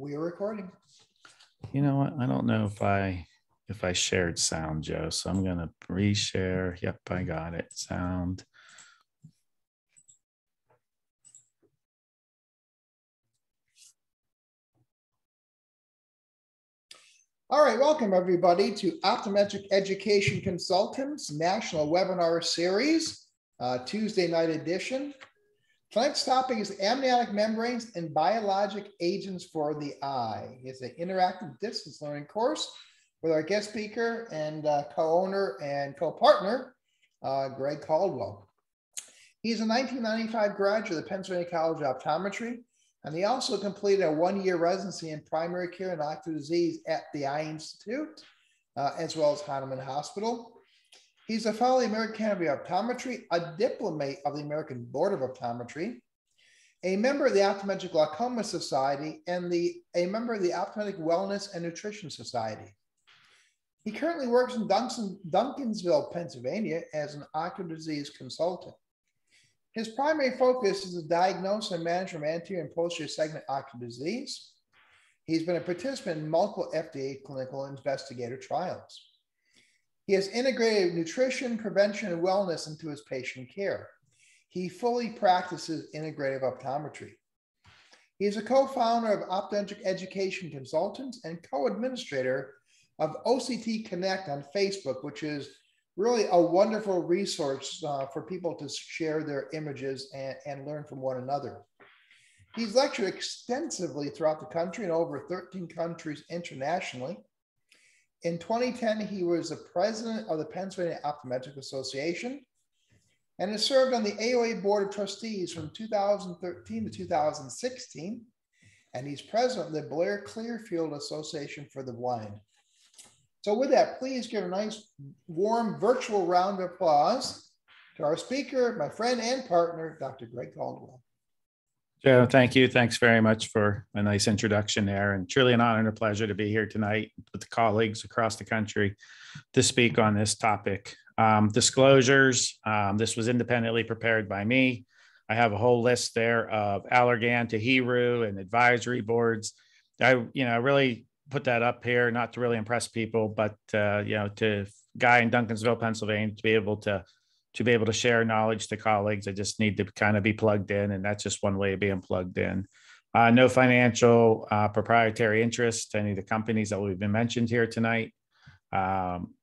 We are recording. You know what? I don't know if I if I shared sound, Joe. So I'm gonna reshare. Yep, I got it. Sound. All right, welcome everybody to Optometric Education Consultants National Webinar Series, uh, Tuesday night edition. Tonight's topic is amniotic membranes and biologic agents for the eye. It's an interactive distance learning course with our guest speaker and uh, co-owner and co-partner, uh, Greg Caldwell. He's a 1995 graduate of the Pennsylvania College of Optometry, and he also completed a one-year residency in primary care and ocular disease at the Eye Institute, uh, as well as Hahnemann Hospital. He's a fellow of the American Academy of Optometry, a diplomat of the American Board of Optometry, a member of the Optometric Glaucoma Society, and the, a member of the Optometric Wellness and Nutrition Society. He currently works in Duncan, Duncansville, Pennsylvania as an ocular disease consultant. His primary focus is the diagnosis and management of anterior and posterior segment ocular disease. He's been a participant in multiple FDA clinical investigator trials. He has integrated nutrition, prevention, and wellness into his patient care. He fully practices integrative optometry. He is a co-founder of Optometric Education Consultants and co-administrator of OCT Connect on Facebook, which is really a wonderful resource uh, for people to share their images and, and learn from one another. He's lectured extensively throughout the country in over 13 countries internationally. In 2010, he was the president of the Pennsylvania Optometric Association and has served on the AOA Board of Trustees from 2013 to 2016. And he's president of the Blair Clearfield Association for the Blind. So, with that, please give a nice, warm virtual round of applause to our speaker, my friend and partner, Dr. Greg Caldwell. Joe, thank you. Thanks very much for a nice introduction there. And truly an honor and a pleasure to be here tonight with the colleagues across the country to speak on this topic. Um, disclosures um, this was independently prepared by me. I have a whole list there of Allergan to HERU and advisory boards. I, you know, really put that up here, not to really impress people, but, uh, you know, to guy in Duncansville, Pennsylvania, to be able to to be able to share knowledge to colleagues. I just need to kind of be plugged in, and that's just one way of being plugged in. Uh, no financial uh, proprietary interest to any of the companies that we've been mentioned here tonight. Um,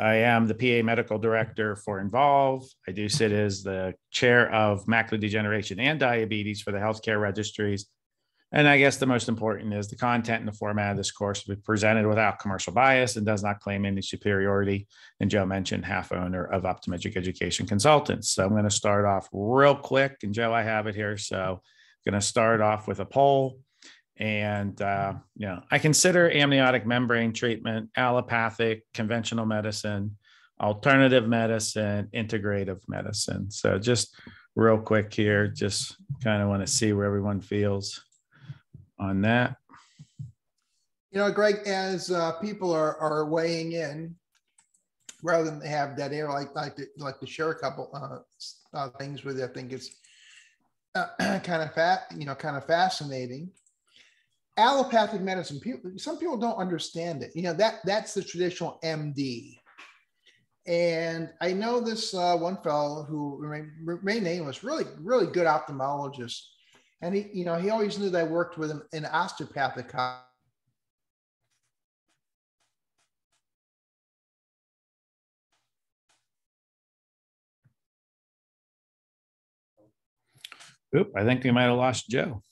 I am the PA medical director for Involve. I do sit as the chair of macular degeneration and diabetes for the healthcare registries and I guess the most important is the content and the format of this course will be presented without commercial bias and does not claim any superiority. And Joe mentioned half owner of Optometric Education Consultants. So I'm going to start off real quick. And Joe, I have it here. So I'm going to start off with a poll. And, uh, you know, I consider amniotic membrane treatment allopathic, conventional medicine, alternative medicine, integrative medicine. So just real quick here, just kind of want to see where everyone feels on that. You know, Greg, as uh, people are, are weighing in, rather than have dead air, like like to, like to share a couple uh, uh, things with you, I think it's uh, kind of fat, you know, kind of fascinating. Allopathic medicine, people, some people don't understand it. You know, that that's the traditional MD. And I know this uh, one fellow who remained nameless, really, really good ophthalmologist and he, you know, he always knew that I worked with an, an osteopathic Oop, I think we might have lost Joe.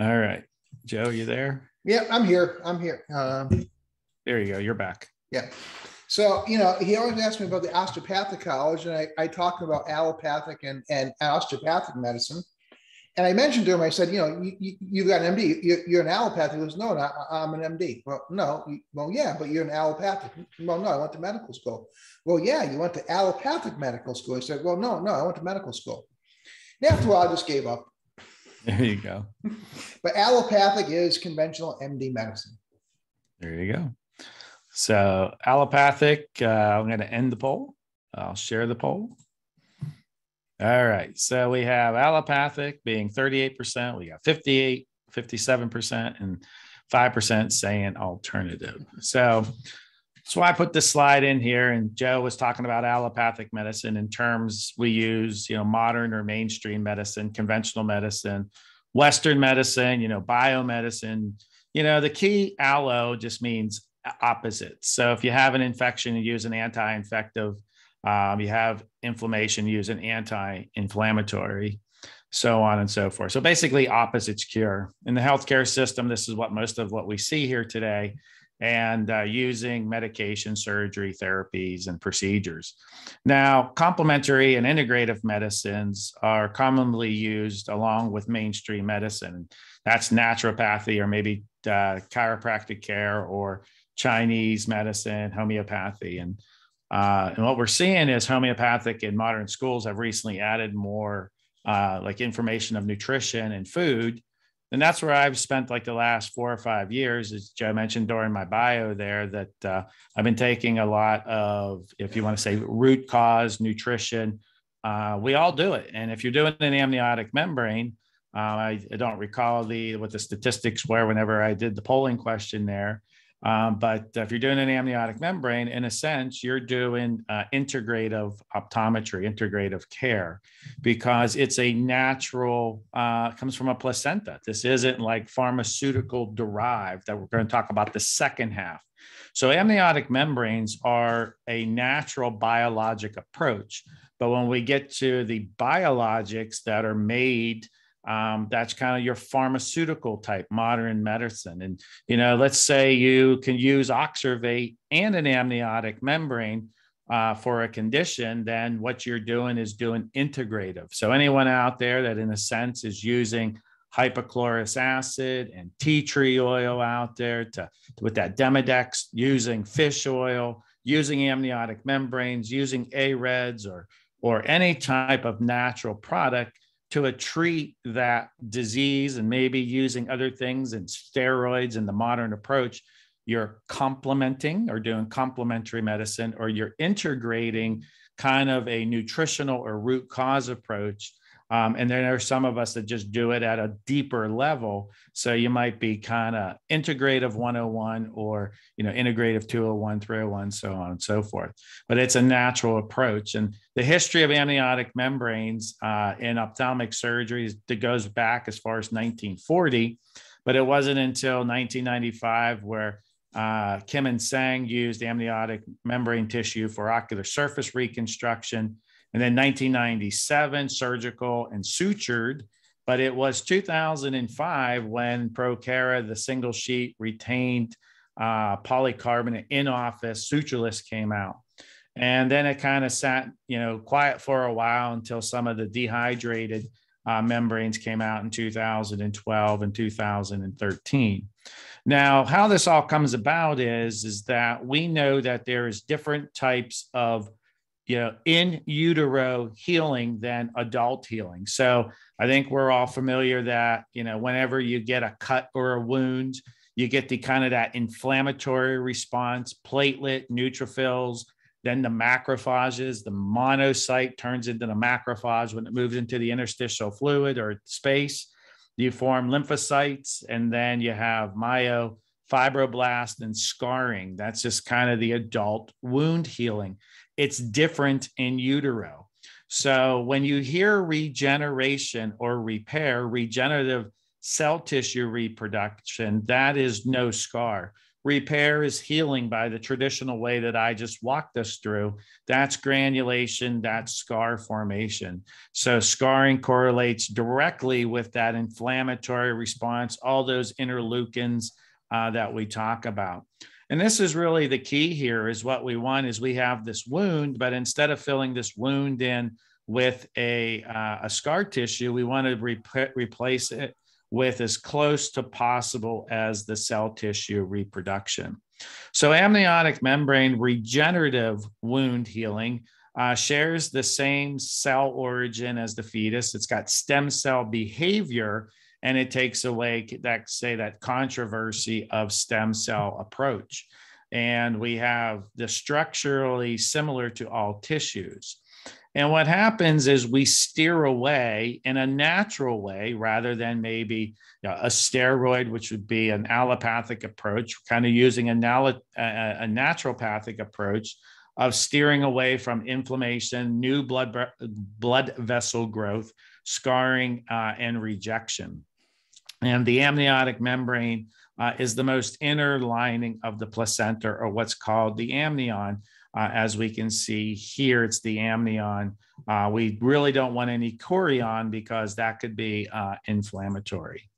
All right. Joe, you there? Yeah, I'm here. I'm here. Um, there you go. You're back. Yeah. So, you know, he always asked me about the osteopathic college, and I, I talked about allopathic and, and osteopathic medicine. And I mentioned to him, I said, you know, you, you, have got an MD, you, are an allopathic. He goes, no, no, I'm an MD. Well, no, well, yeah, but you're an allopathic. Well, no, I went to medical school. Well, yeah, you went to allopathic medical school. I said, well, no, no, I went to medical school. And after a while, I just gave up. There you go. but allopathic is conventional MD medicine. There you go. So allopathic, uh, I'm going to end the poll. I'll share the poll. All right. So we have allopathic being 38%. We got 58, 57%, and 5% saying alternative. So that's why I put this slide in here. And Joe was talking about allopathic medicine in terms we use, you know, modern or mainstream medicine, conventional medicine, Western medicine, you know, biomedicine. You know, the key allo just means opposite. So if you have an infection, you use an anti-infective. Um, you have inflammation, use an anti-inflammatory so on and so forth. So basically, opposites cure. In the healthcare system, this is what most of what we see here today, and uh, using medication, surgery, therapies, and procedures. Now, complementary and integrative medicines are commonly used along with mainstream medicine. That's naturopathy or maybe uh, chiropractic care or Chinese medicine, homeopathy, and uh, and what we're seeing is homeopathic in modern schools have recently added more uh, like information of nutrition and food. And that's where I've spent like the last four or five years, as Joe mentioned during my bio there, that uh, I've been taking a lot of, if you want to say root cause nutrition. Uh, we all do it. And if you're doing an amniotic membrane, uh, I, I, don't recall the what the statistics were whenever I did the polling question there, um, but if you're doing an amniotic membrane, in a sense, you're doing uh, integrative optometry, integrative care, because it's a natural, uh, comes from a placenta. This isn't like pharmaceutical derived that we're going to talk about the second half. So amniotic membranes are a natural biologic approach. But when we get to the biologics that are made um, that's kind of your pharmaceutical type modern medicine. And you know let's say you can use oxervate and an amniotic membrane uh, for a condition then what you're doing is doing integrative. So anyone out there that in a sense is using hypochlorous acid and tea tree oil out there to with that demodex using fish oil using amniotic membranes using areds or or any type of natural product to a treat that disease and maybe using other things and steroids and the modern approach, you're complementing or doing complementary medicine, or you're integrating kind of a nutritional or root cause approach um, and there are some of us that just do it at a deeper level. So you might be kind of integrative 101 or, you know, integrative 201, 301, so on and so forth. But it's a natural approach. And the history of amniotic membranes uh, in ophthalmic surgeries that goes back as far as 1940. But it wasn't until 1995 where uh, Kim and Tseng used amniotic membrane tissue for ocular surface reconstruction and then 1997, surgical and sutured. But it was 2005 when ProKera, the single sheet retained uh, polycarbonate in office, sutureless came out. And then it kind of sat, you know, quiet for a while until some of the dehydrated uh, membranes came out in 2012 and 2013. Now, how this all comes about is, is that we know that there is different types of you know in utero healing than adult healing. So i think we're all familiar that you know whenever you get a cut or a wound you get the kind of that inflammatory response platelet neutrophils then the macrophages the monocyte turns into the macrophage when it moves into the interstitial fluid or space. You form lymphocytes and then you have myo fibroblast and scarring. That's just kind of the adult wound healing it's different in utero. So when you hear regeneration or repair, regenerative cell tissue reproduction, that is no scar. Repair is healing by the traditional way that I just walked us through. That's granulation, that's scar formation. So, scarring correlates directly with that inflammatory response, all those interleukins uh, that we talk about. And this is really the key here is what we want is we have this wound, but instead of filling this wound in with a, uh, a scar tissue, we want to re- replace it with as close to possible as the cell tissue reproduction. So amniotic membrane regenerative wound healing uh, shares the same cell origin as the fetus. It's got stem cell behavior and it takes away that say that controversy of stem cell approach and we have the structurally similar to all tissues And what happens is we steer away in a natural way rather than maybe you know, a steroid, which would be an allopathic approach, kind of using a, a, a naturopathic approach of steering away from inflammation, new blood, blood vessel growth, scarring, uh, and rejection. And the amniotic membrane uh, is the most inner lining of the placenta, or what's called the amnion, uh, as we can see here, it's the amnion. Uh, we really don't want any chorion because that could be uh, inflammatory.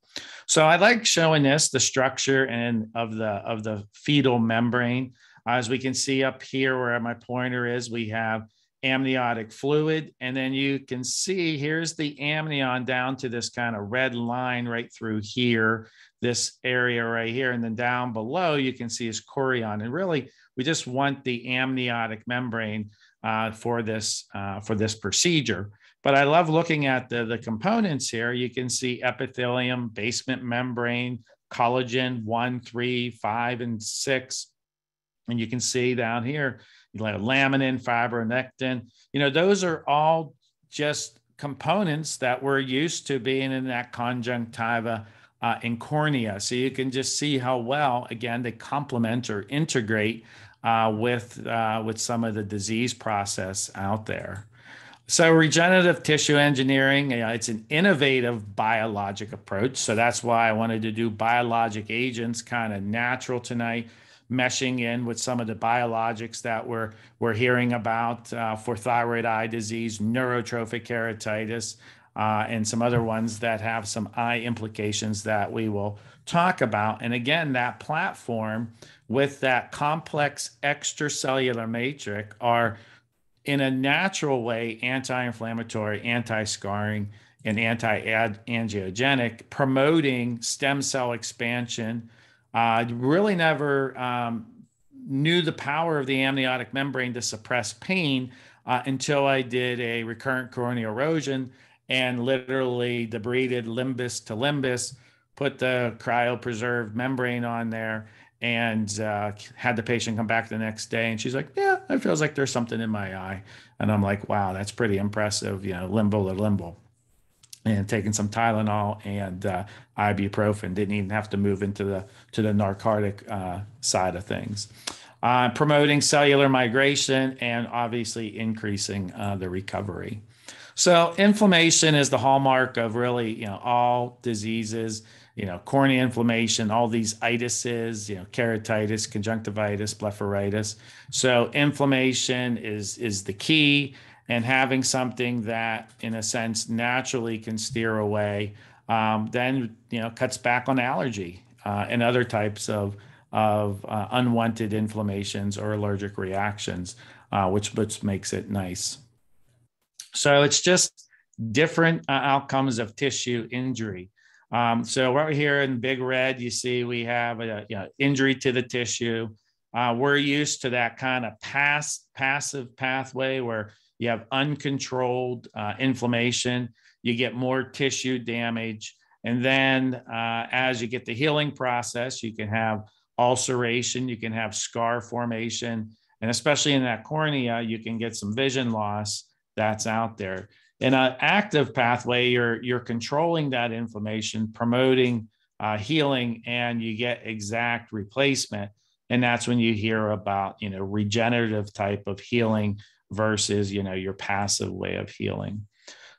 So I like showing this, the structure and of the of the fetal membrane. As we can see up here where my pointer is, we have amniotic fluid. And then you can see here's the amnion down to this kind of red line right through here, this area right here. And then down below, you can see is chorion. And really, we just want the amniotic membrane uh, for this uh, for this procedure. But I love looking at the, the components here. You can see epithelium, basement membrane, collagen one, three, five, and six. And you can see down here, you know, laminin, fibronectin. You know, those are all just components that we're used to being in that conjunctiva uh, in cornea. So you can just see how well, again, they complement or integrate uh, with uh, with some of the disease process out there. So regenerative tissue engineering, you know, it's an innovative biologic approach. So that's why I wanted to do biologic agents, kind of natural tonight, meshing in with some of the biologics that we're we're hearing about uh, for thyroid eye disease, neurotrophic keratitis, uh, and some other ones that have some eye implications that we will talk about. And again, that platform with that complex extracellular matrix are in a natural way anti-inflammatory anti-scarring and anti-angiogenic promoting stem cell expansion uh, really never um, knew the power of the amniotic membrane to suppress pain uh, until i did a recurrent corneal erosion and literally debrided limbus to limbus put the cryopreserved membrane on there and uh, had the patient come back the next day and she's like yeah it feels like there's something in my eye. And i'm like wow that's pretty impressive you know limbo to limbo and taking some tylenol and uh, ibuprofen. Didn't even have to move into the to the narcotic uh, side of things. Uh, promoting cellular migration and obviously increasing uh, the recovery. So inflammation is the hallmark of really you know all diseases you know, cornea inflammation, all these itises, you know, keratitis, conjunctivitis, blepharitis. So inflammation is is the key, and having something that, in a sense, naturally can steer away, um, then you know, cuts back on allergy uh, and other types of of uh, unwanted inflammations or allergic reactions, uh, which which makes it nice. So it's just different uh, outcomes of tissue injury. Um, so right here in big red, you see we have a you know, injury to the tissue. Uh, we're used to that kind of pass, passive pathway where you have uncontrolled uh, inflammation, you get more tissue damage. And then uh, as you get the healing process, you can have ulceration, you can have scar formation, and especially in that cornea, you can get some vision loss that's out there in an active pathway, you're you're controlling that inflammation, promoting uh, healing, and you get exact replacement. And that's when you hear about you know regenerative type of healing versus you know your passive way of healing.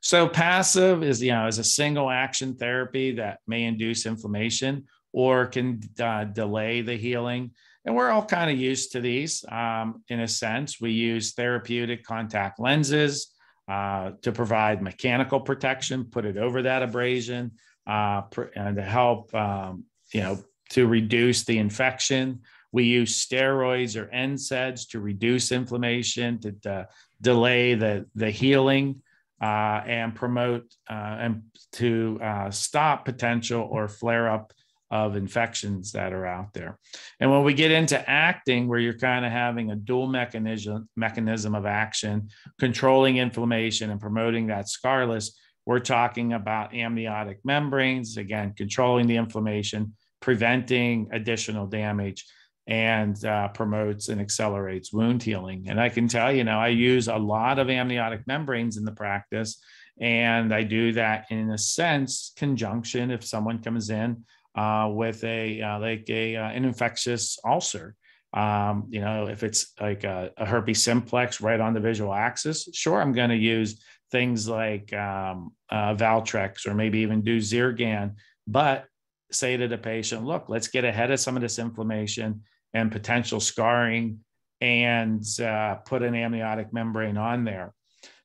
So passive is you know is a single action therapy that may induce inflammation or can uh, delay the healing. And we're all kind of used to these um, in a sense. We use therapeutic contact lenses uh, to provide mechanical protection, put it over that abrasion, uh, and to help, um, you know, to reduce the infection. We use steroids or NSAIDs to reduce inflammation, to, to delay the, the healing, uh, and promote uh, and to uh, stop potential or flare up of infections that are out there. And when we get into acting, where you're kind of having a dual mechanism mechanism of action, controlling inflammation and promoting that scarless, we're talking about amniotic membranes, again, controlling the inflammation, preventing additional damage, and uh, promotes and accelerates wound healing. And I can tell you now, I use a lot of amniotic membranes in the practice, and I do that in a sense conjunction if someone comes in uh, with a uh, like a uh, an infectious ulcer. Um, you know, if it's like a, a, herpes simplex right on the visual axis, sure, I'm going to use things like um, uh, Valtrex or maybe even do Zirgan, but say to the patient, look, let's get ahead of some of this inflammation and potential scarring and uh, put an amniotic membrane on there.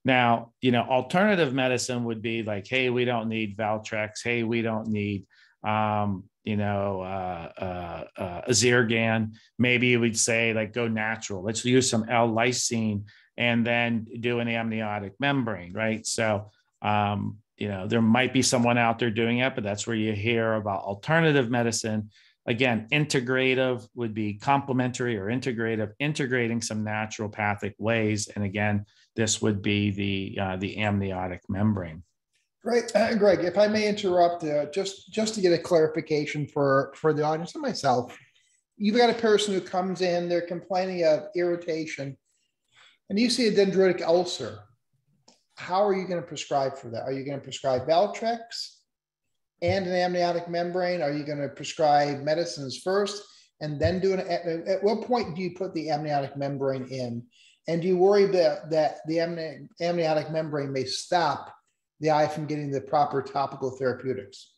Now, you know, alternative medicine would be like, hey, we don't need Valtrex. Hey, we don't need, um, you know, uh, uh, uh, Zirgan. Maybe we'd say like go natural. Let's use some L-lysine and then do an amniotic membrane, right? So, um, you know, there might be someone out there doing it, but that's where you hear about alternative medicine Again, integrative would be complementary or integrative, integrating some naturopathic ways. And again, this would be the uh, the amniotic membrane. Great, uh, Greg. If I may interrupt, uh, just just to get a clarification for for the audience and myself, you've got a person who comes in, they're complaining of irritation, and you see a dendritic ulcer. How are you going to prescribe for that? Are you going to prescribe Valtrex? And an amniotic membrane? Are you going to prescribe medicines first and then do an? At what point do you put the amniotic membrane in? And do you worry that that the amniotic membrane may stop the eye from getting the proper topical therapeutics?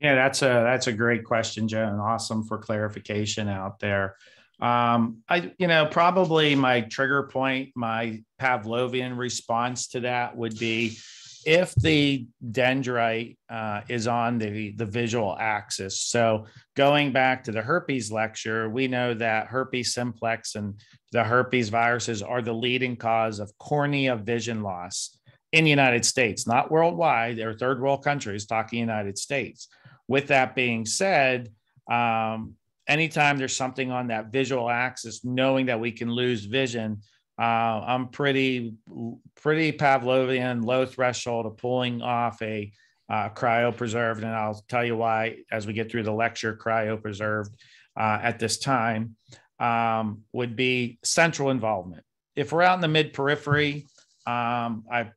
Yeah, that's a that's a great question, Joe, and awesome for clarification out there. Um, I, you know, probably my trigger point, my Pavlovian response to that would be if the dendrite uh, is on the, the visual axis. So going back to the herpes lecture, we know that herpes simplex and the herpes viruses are the leading cause of cornea vision loss in the United States, not worldwide. They're third world countries talking United States. With that being said, um, anytime there's something on that visual axis, knowing that we can lose vision, uh, I'm pretty pretty Pavlovian, low threshold of pulling off a uh, cryopreserved, and I'll tell you why as we get through the lecture. Cryopreserved uh, at this time um, would be central involvement. If we're out in the mid periphery, um, I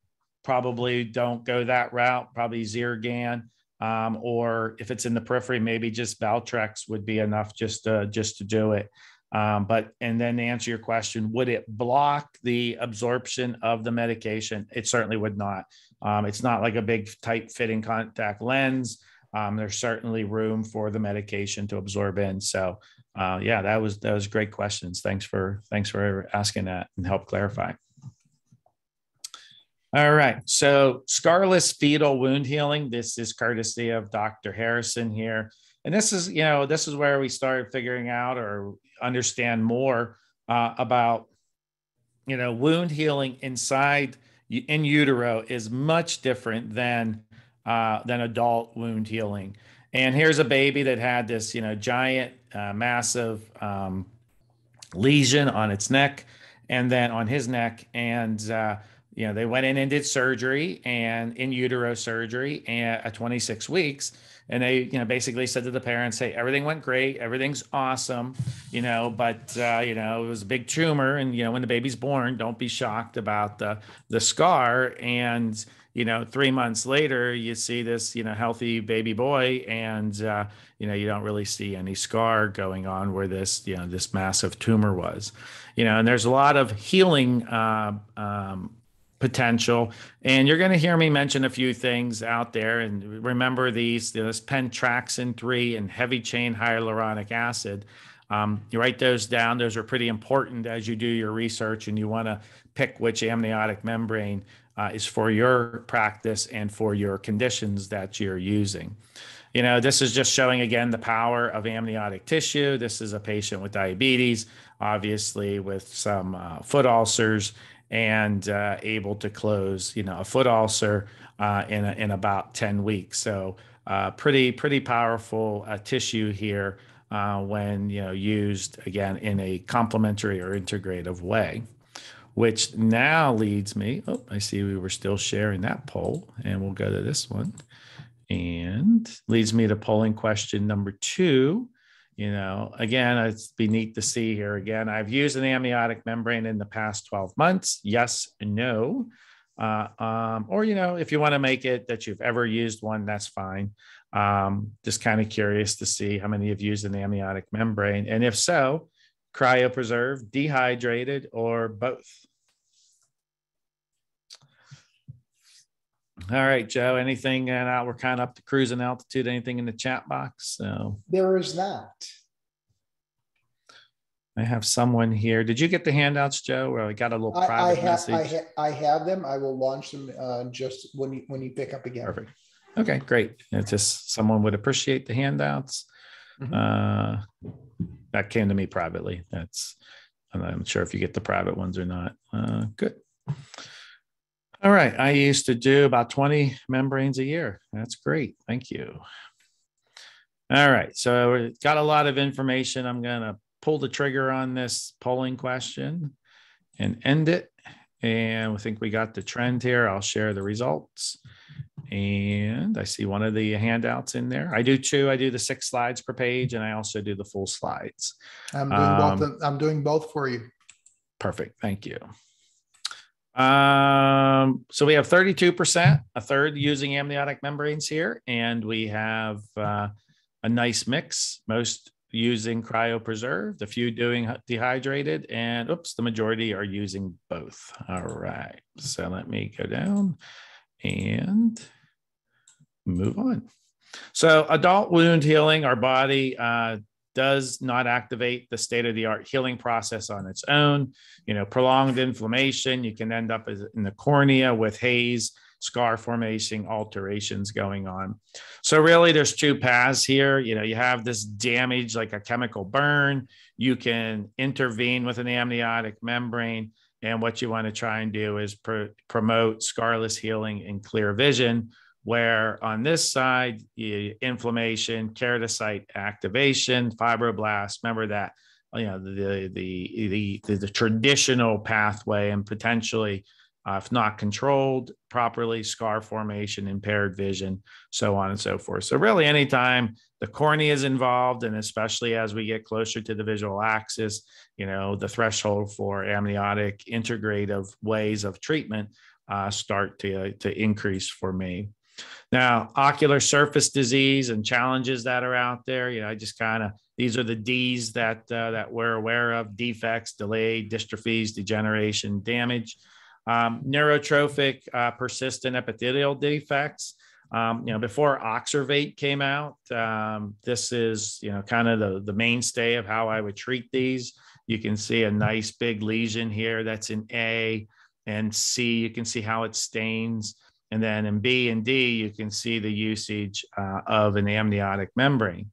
probably don't go that route. Probably Zirgan, um, or if it's in the periphery, maybe just Valtrex would be enough just to, just to do it. Um, but and then to answer your question, would it block the absorption of the medication? It certainly would not. Um, it's not like a big tight fitting contact lens. Um, there's certainly room for the medication to absorb in. So uh, yeah, that was that was great questions. Thanks for thanks for asking that and help clarify. All right. So scarless fetal wound healing. This is courtesy of Dr. Harrison here. And this is, you know, this is where we started figuring out or understand more uh, about you know wound healing inside in utero is much different than uh, than adult wound healing. And here's a baby that had this you know giant uh, massive um, lesion on its neck and then on his neck. And uh, you know they went in and did surgery and in utero surgery at 26 weeks and they you know basically said to the parents hey everything went great. Everything's awesome. You know but uh, you know it was a big tumor. And you know when the baby's born don't be shocked about the the scar. And you know three months later you see this you know healthy baby boy. And uh, you know you don't really see any scar going on where this you know this massive tumor was. You know and there's a lot of healing uh, um, potential. And you're going to hear me mention a few things out there. And remember these: this pentraxin three and heavy chain hyaluronic acid. Um, you write those down; those are pretty important as you do your research, and you want to pick which amniotic membrane uh, is for your practice and for your conditions that you're using. You know, this is just showing again the power of amniotic tissue. This is a patient with diabetes, obviously with some uh, foot ulcers, and uh, able to close, you know, a foot ulcer uh, in a, in about ten weeks. So uh, pretty pretty powerful uh, tissue here uh, when you know used again in a complementary or integrative way. Which now leads me. Oh, I see we were still sharing that poll, and we'll go to this one. And leads me to polling question number two you know, again, it's be neat to see here again. I've used an amniotic membrane in the past 12 months. Yes, no. Uh, um, or, you know, if you want to make it that you've ever used one, that's fine. Um, just kind of curious to see how many have used an amniotic membrane. And if so, cryopreserved, dehydrated, or both. All right, Joe, anything? And uh, we're kind of up to cruising altitude. Anything in the chat box? So there is not. I have someone here. Did you get the handouts, Joe? Or I got a little private I, I have, message. I, ha I, have them. I will launch them uh, just when you when you pick up again. Perfect. Okay, great. It's just someone would appreciate the handouts. Mm -hmm. uh, that came to me privately. That's I'm not sure if you get the private ones or not. Uh, good. All right. I used to do about 20 membranes a year. That's great. Thank you. All right. So we've got a lot of information. I'm going to pull the trigger on this polling question and end it. And I think we got the trend here. I'll share the results. And I see one of the handouts in there. I do two. I do the six slides per page, and I also do the full slides. I'm doing um, both. I'm doing both for you. Perfect. Thank you. Um, so we have 32%, a third using amniotic membranes here, and we have uh, a nice mix. Most using cryopreserved, a few doing dehydrated, and oops, the majority are using both. All right. So let me go down and move on. So, adult wound healing, our body uh, does not activate the state of the art healing process on its own. You know, prolonged inflammation, you can end up in the cornea with haze, scar formation, alterations going on. So, really, there's two paths here. You know, you have this damage like a chemical burn, you can intervene with an amniotic membrane. And what you want to try and do is pr- promote scarless healing and clear vision where on this side, inflammation, keratocyte activation, fibroblast, remember that, you know, the, the, the, the, traditional pathway and potentially, uh, if not controlled properly, scar formation, impaired vision, so on and so forth. So really anytime the cornea is involved, and especially as we get closer to the visual axis, you know, the threshold for amniotic integrative ways of treatment uh, start to, to increase for me. Now, ocular surface disease and challenges that are out there, you know, I just kind of these are the D's that uh, that we're aware of: defects, delay, dystrophies, degeneration, damage. Um, neurotrophic uh, persistent epithelial defects. Um, you know, before Oxervate came out, um, this is you know kind of the the mainstay of how I would treat these. You can see a nice big lesion here that's in A and C. You can see how it stains. And then in B and D, you can see the usage uh, of an amniotic membrane.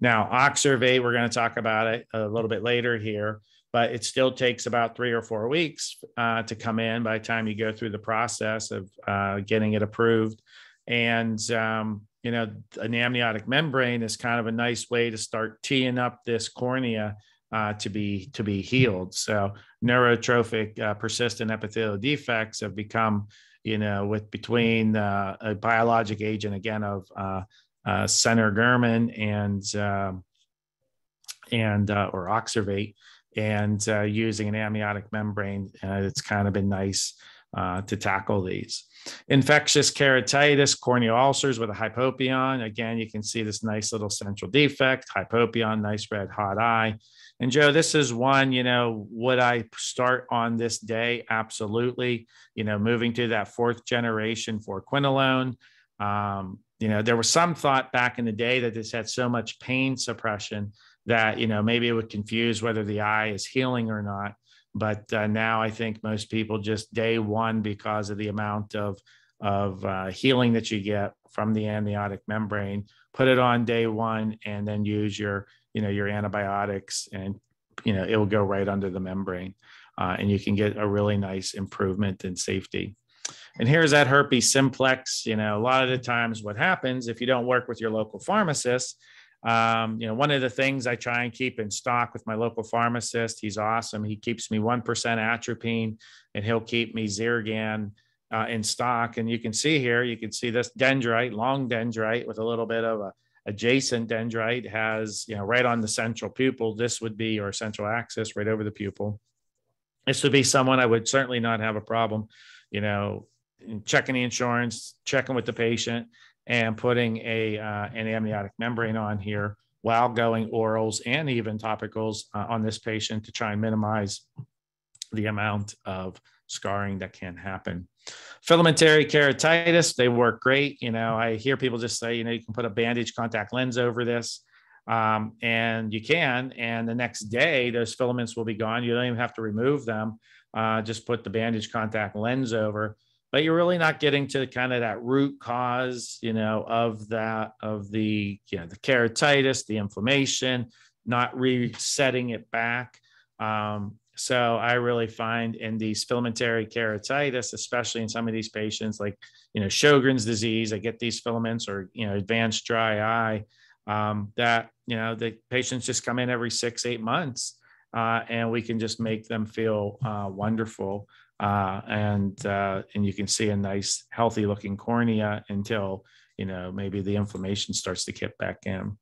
Now, Oxervate, we're going to talk about it a little bit later here, but it still takes about three or four weeks uh, to come in by the time you go through the process of uh, getting it approved. And, um, you know, an amniotic membrane is kind of a nice way to start teeing up this cornea uh, to be to be healed. So neurotrophic uh, persistent epithelial defects have become you know, with between uh, a biologic agent again of uh, uh, German and um, and uh, or Oxervate, and uh, using an amniotic membrane, it's kind of been nice to tackle these. Infectious keratitis, corneal ulcers with a hypopyon. Again, you can see this nice little central defect, hypopyon, nice red hot eye. And Joe, this is one, you know, would I start on this day? Absolutely. You know, moving to that fourth generation fluoroquinolone. Um, you know, there was some thought back in the day that this had so much pain suppression that, you know, maybe it would confuse whether the eye is healing or not. But uh, now I think most people just day one, because of the amount of, of uh, healing that you get from the amniotic membrane, put it on day one and then use your you know your antibiotics and you know it will go right under the membrane uh, and you can get a really nice improvement in safety. And here's that herpes simplex you know a lot of the times what happens if you don't work with your local pharmacist um, you know one of the things i try and keep in stock with my local pharmacist he's awesome. He keeps me 1% atropine and he'll keep me zirgan uh, in stock. And you can see here you can see this dendrite long dendrite with a little bit of a adjacent dendrite has, you know, right on the central pupil. This would be your central axis right over the pupil. This would be someone I would certainly not have a problem, you know, checking the insurance, checking with the patient, and putting a uh, an amniotic membrane on here while going orals and even topicals uh, on this patient to try and minimize the amount of scarring that can happen. Filamentary keratitis, they work great. You know, I hear people just say, you know, you can put a bandage contact lens over this. Um, and you can, and the next day those filaments will be gone. You don't even have to remove them. Uh, just put the bandage contact lens over but you're really not getting to kind of that root cause, you know, of that of the you know the keratitis, the inflammation, not resetting it back. Um, so I really find in these filamentary keratitis, especially in some of these patients, like you know Sjogren's disease, I get these filaments or you know advanced dry eye, um, that you know the patients just come in every six eight months, uh, and we can just make them feel uh, wonderful uh, and uh, and you can see a nice healthy looking cornea until you know maybe the inflammation starts to kick back in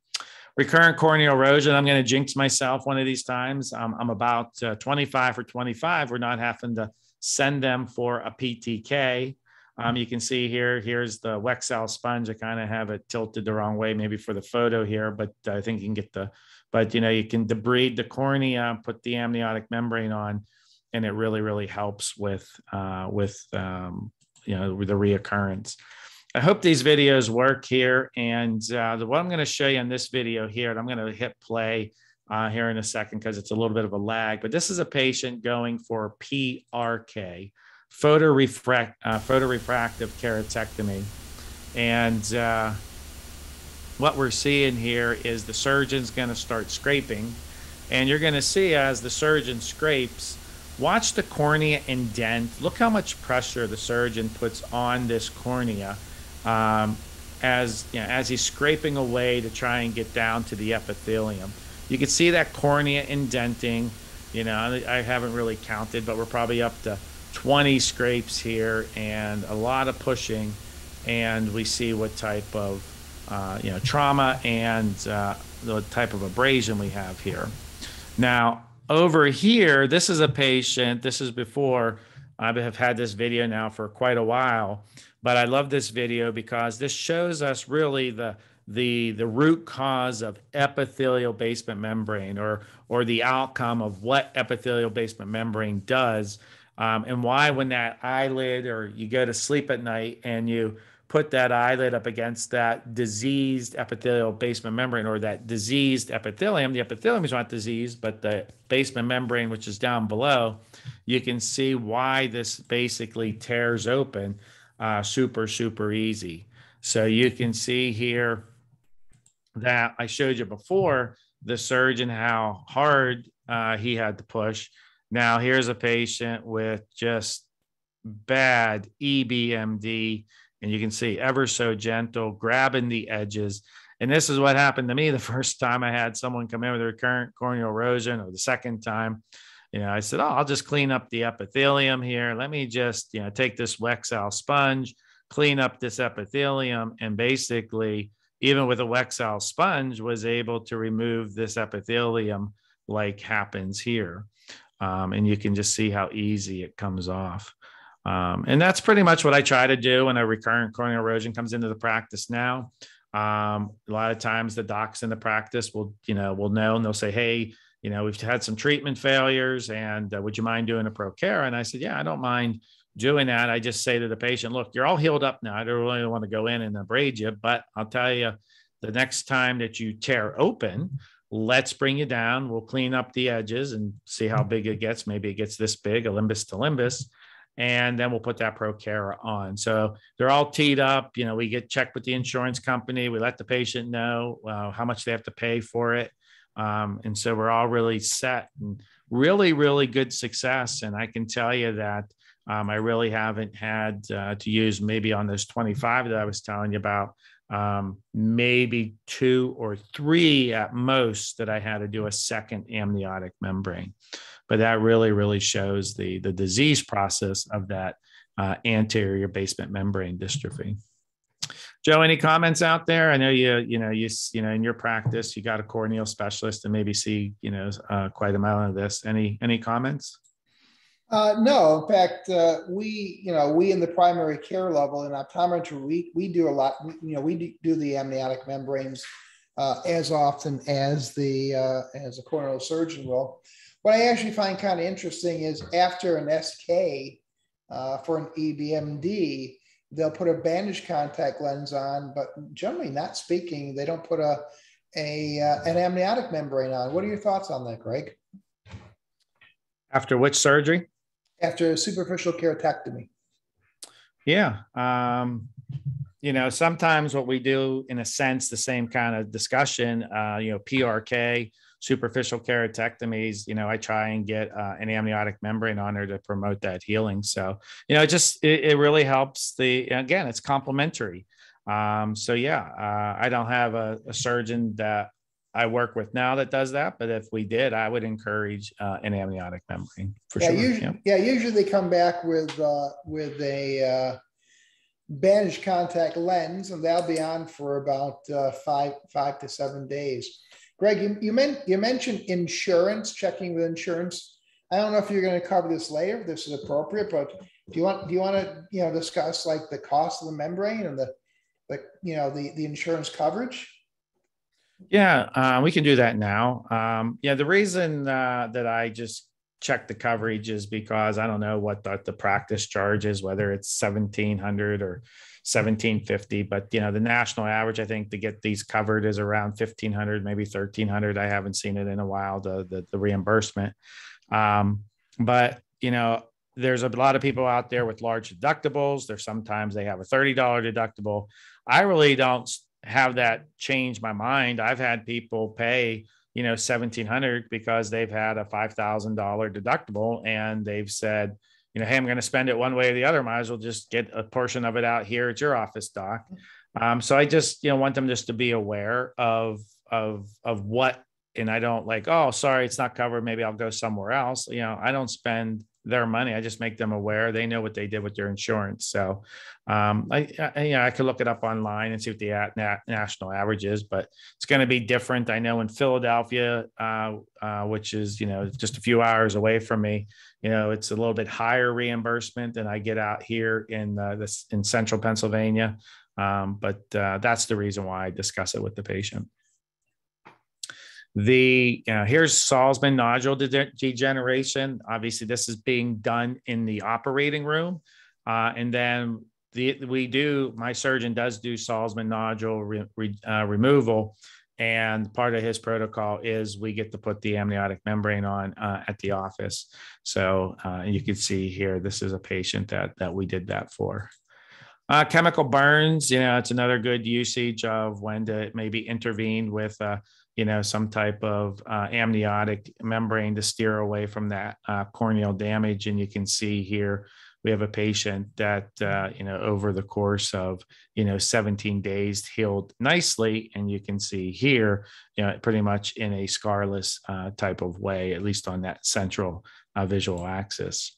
recurrent corneal erosion. I'm going to jinx myself one of these times. Um, i'm about uh, 25 or 25 we're not having to send them for a ptk um, you can see here here's the Weck-Cel sponge. I kind of have it tilted the wrong way maybe for the photo here but i think you can get the but you know you can debride the cornea put the amniotic membrane on and it really really helps with uh, with um, you know the reoccurrence. I hope these videos work here. And uh, the, one I'm going to show you in this video here, and I'm going to hit play uh, here in a second because it's a little bit of a lag, but this is a patient going for PRK, photorefract, uh, photorefractive keratectomy. And uh, what we're seeing here is the surgeon's going to start scraping. And you're going to see as the surgeon scrapes, Watch the cornea indent. Look how much pressure the surgeon puts on this cornea um, as, you know, as he's scraping away to try and get down to the epithelium. You can see that cornea indenting. You know, I haven't really counted, but we're probably up to 20 scrapes here and a lot of pushing. And we see what type of, uh, you know, trauma and uh, the type of abrasion we have here. Now, over here, this is a patient. This is before I have had this video now for quite a while, but I love this video because this shows us really the the the root cause of epithelial basement membrane or or the outcome of what epithelial basement membrane does um, and why when that eyelid or you go to sleep at night and you put that eyelid up against that diseased epithelial basement membrane or that diseased epithelium. The epithelium is not diseased, but the basement membrane, which is down below, you can see why this basically tears open uh, super, super easy. So you can see here that I showed you before the surgeon how hard uh, he had to push. Now here's a patient with just bad EBMD and you can see ever so gentle, grabbing the edges. And this is what happened to me the first time I had someone come in with recurrent corneal erosion, or the second time. You know, I said, "Oh, I'll just clean up the epithelium here. Let me just, you know, take this Weck-Cel sponge, clean up this epithelium, and basically, even with a Weck-Cel sponge, was able to remove this epithelium like happens here." Um, and you can just see how easy it comes off. Um, and that's pretty much what I try to do when a recurrent corneal erosion comes into the practice now. Um, a lot of times the docs in the practice will, you know, will know and they'll say, Hey, you know, we've had some treatment failures and uh, would you mind doing a ProKera? And I said, yeah, I don't mind doing that. I just say to the patient, look, you're all healed up now. I don't really want to go in and abrade you, but I'll tell you the next time that you tear open, let's bring you down. We'll clean up the edges and see how big it gets. Maybe it gets this big, a limbus to limbus and then we'll put that ProKera on. So they're all teed up. You know, we get checked with the insurance company. We let the patient know uh, how much they have to pay for it. Um, and so we're all really set and really, really good success. And I can tell you that um, I really haven't had uh, to use maybe on those 25 that I was telling you about, um, maybe two or three at most that I had to do a second amniotic membrane but that really really shows the the disease process of that uh, anterior basement membrane dystrophy Joe, any comments out there? I know you, you know, you, you know, in your practice, you got a corneal specialist and maybe see, you know, uh, quite a amount of this. Any, any comments? Uh, no, in fact, uh, we, you know, we in the primary care level in optometry, we, we do a lot, you know, we do the amniotic membranes uh, as often as the, uh, as a corneal surgeon will. What I actually find kind of interesting is after an SK uh, for an EBMD, they'll put a bandage contact lens on, but generally not speaking, they don't put a, a uh, an amniotic membrane on. What are your thoughts on that, Greg? After which surgery? After superficial keratectomy. Yeah. Um, you know, sometimes what we do, in a sense, the same kind of discussion, uh, you know, PRK, superficial keratectomies, you know, I try and get uh, an amniotic membrane on there to promote that healing. So, you know, it just, it, it really helps the, again, it's complementary. Um, so yeah, uh, I don't have a, a, surgeon that I work with now that does that, but if we did, I would encourage uh, an amniotic membrane for yeah, sure. Usually, yeah. yeah, usually they come back with, uh, with a, uh, bandage contact lens and that'll be on for about uh, five, five to seven days. Greg, you, you, you mentioned insurance, checking with insurance. I don't know if you're going to cover this later, if this is appropriate, but do you want do you want to you know discuss like the cost of the membrane and the the you know the the insurance coverage? Yeah, uh, we can do that now. Um, yeah, the reason uh, that I just check the coverage is because I don't know what the, the practice charge is, whether it's seventeen hundred or 1750 but you know the national average i think to get these covered is around 1500 maybe 1300 i haven't seen it in a while the the, the reimbursement. Um, but you know there's a lot of people out there with large deductibles. There's sometimes they have a $30 deductible. I really don't have that change my mind. I've had people pay you know 1700 because they've had a $5000 deductible and they've said you know, hey, I'm going to spend it one way or the other. Might as well just get a portion of it out here at your office, doc. Um, so I just, you know, want them just to be aware of of of what, and I don't like, oh, sorry, it's not covered. Maybe I'll go somewhere else. You know, I don't spend their money. I just make them aware. They know what they did with their insurance. So, um, I, I you know, I could look it up online and see what the at, national average is, but it's going to be different. I know in Philadelphia, uh, uh, which is you know just a few hours away from me, you know, it's a little bit higher reimbursement than I get out here in uh, this in central Pennsylvania. Um, but uh, that's the reason why I discuss it with the patient. The you know, here's Salzmann nodule de- degeneration. Obviously, this is being done in the operating room, uh, and then the, we do. My surgeon does do Salzmann nodule re, re, uh, removal and part of his protocol is we get to put the amniotic membrane on uh, at the office. So uh, you can see here, this is a patient that that we did that for. Uh, chemical burns, you know, it's another good usage of when to maybe intervene with, uh, you know, some type of uh, amniotic membrane to steer away from that uh, corneal damage. And you can see here, we have a patient that uh, you know over the course of you know 17 days healed nicely and you can see here you know pretty much in a scarless uh, type of way at least on that central uh, visual axis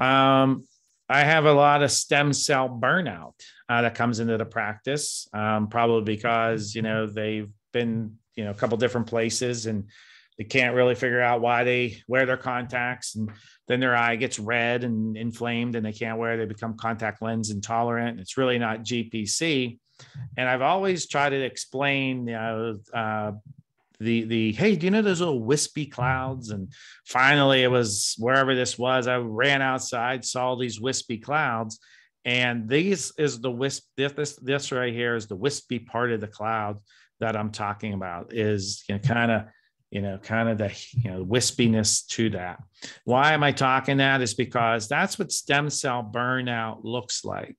um, i have a lot of stem cell burnout uh, that comes into the practice um, probably because you know they've been you know a couple different places and they can't really figure out why they wear their contacts and then their eye gets red and inflamed and they can't wear they become contact lens intolerant it's really not gpc and i've always tried to explain you know uh, the the hey do you know those little wispy clouds? And finally it was wherever this was i ran outside saw these wispy clouds and these is the wisp this this right here is the wispy part of the cloud that i'm talking about is you know, kind of you know, kind of the you know wispiness to that. Why am I talking that? Is because that's what stem cell burnout looks like.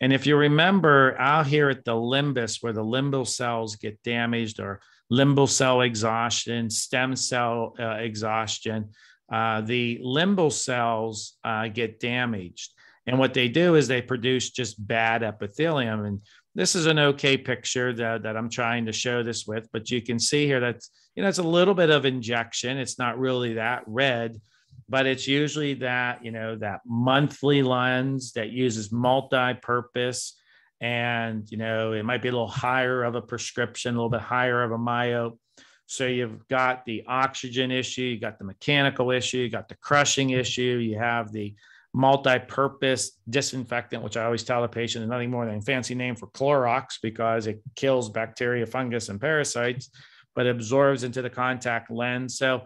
And if you remember out here at the limbus, where the limbal cells get damaged, or limbal cell exhaustion, stem cell uh, exhaustion, uh, the limbal cells uh, get damaged. And what they do is they produce just bad epithelium. And this is an okay picture that, that I'm trying to show this with, but you can see here that, you know, it's a little bit of injection. It's not really that red, but it's usually that, you know, that monthly lens that uses multi-purpose and you know it might be a little higher of a prescription, a little bit higher of a myo. So you've got the oxygen issue, you got the mechanical issue, you got the crushing issue, you have the multi-purpose disinfectant, which I always tell the patient is nothing more than a fancy name for Clorox because it kills bacteria, fungus, and parasites, but absorbs into the contact lens. So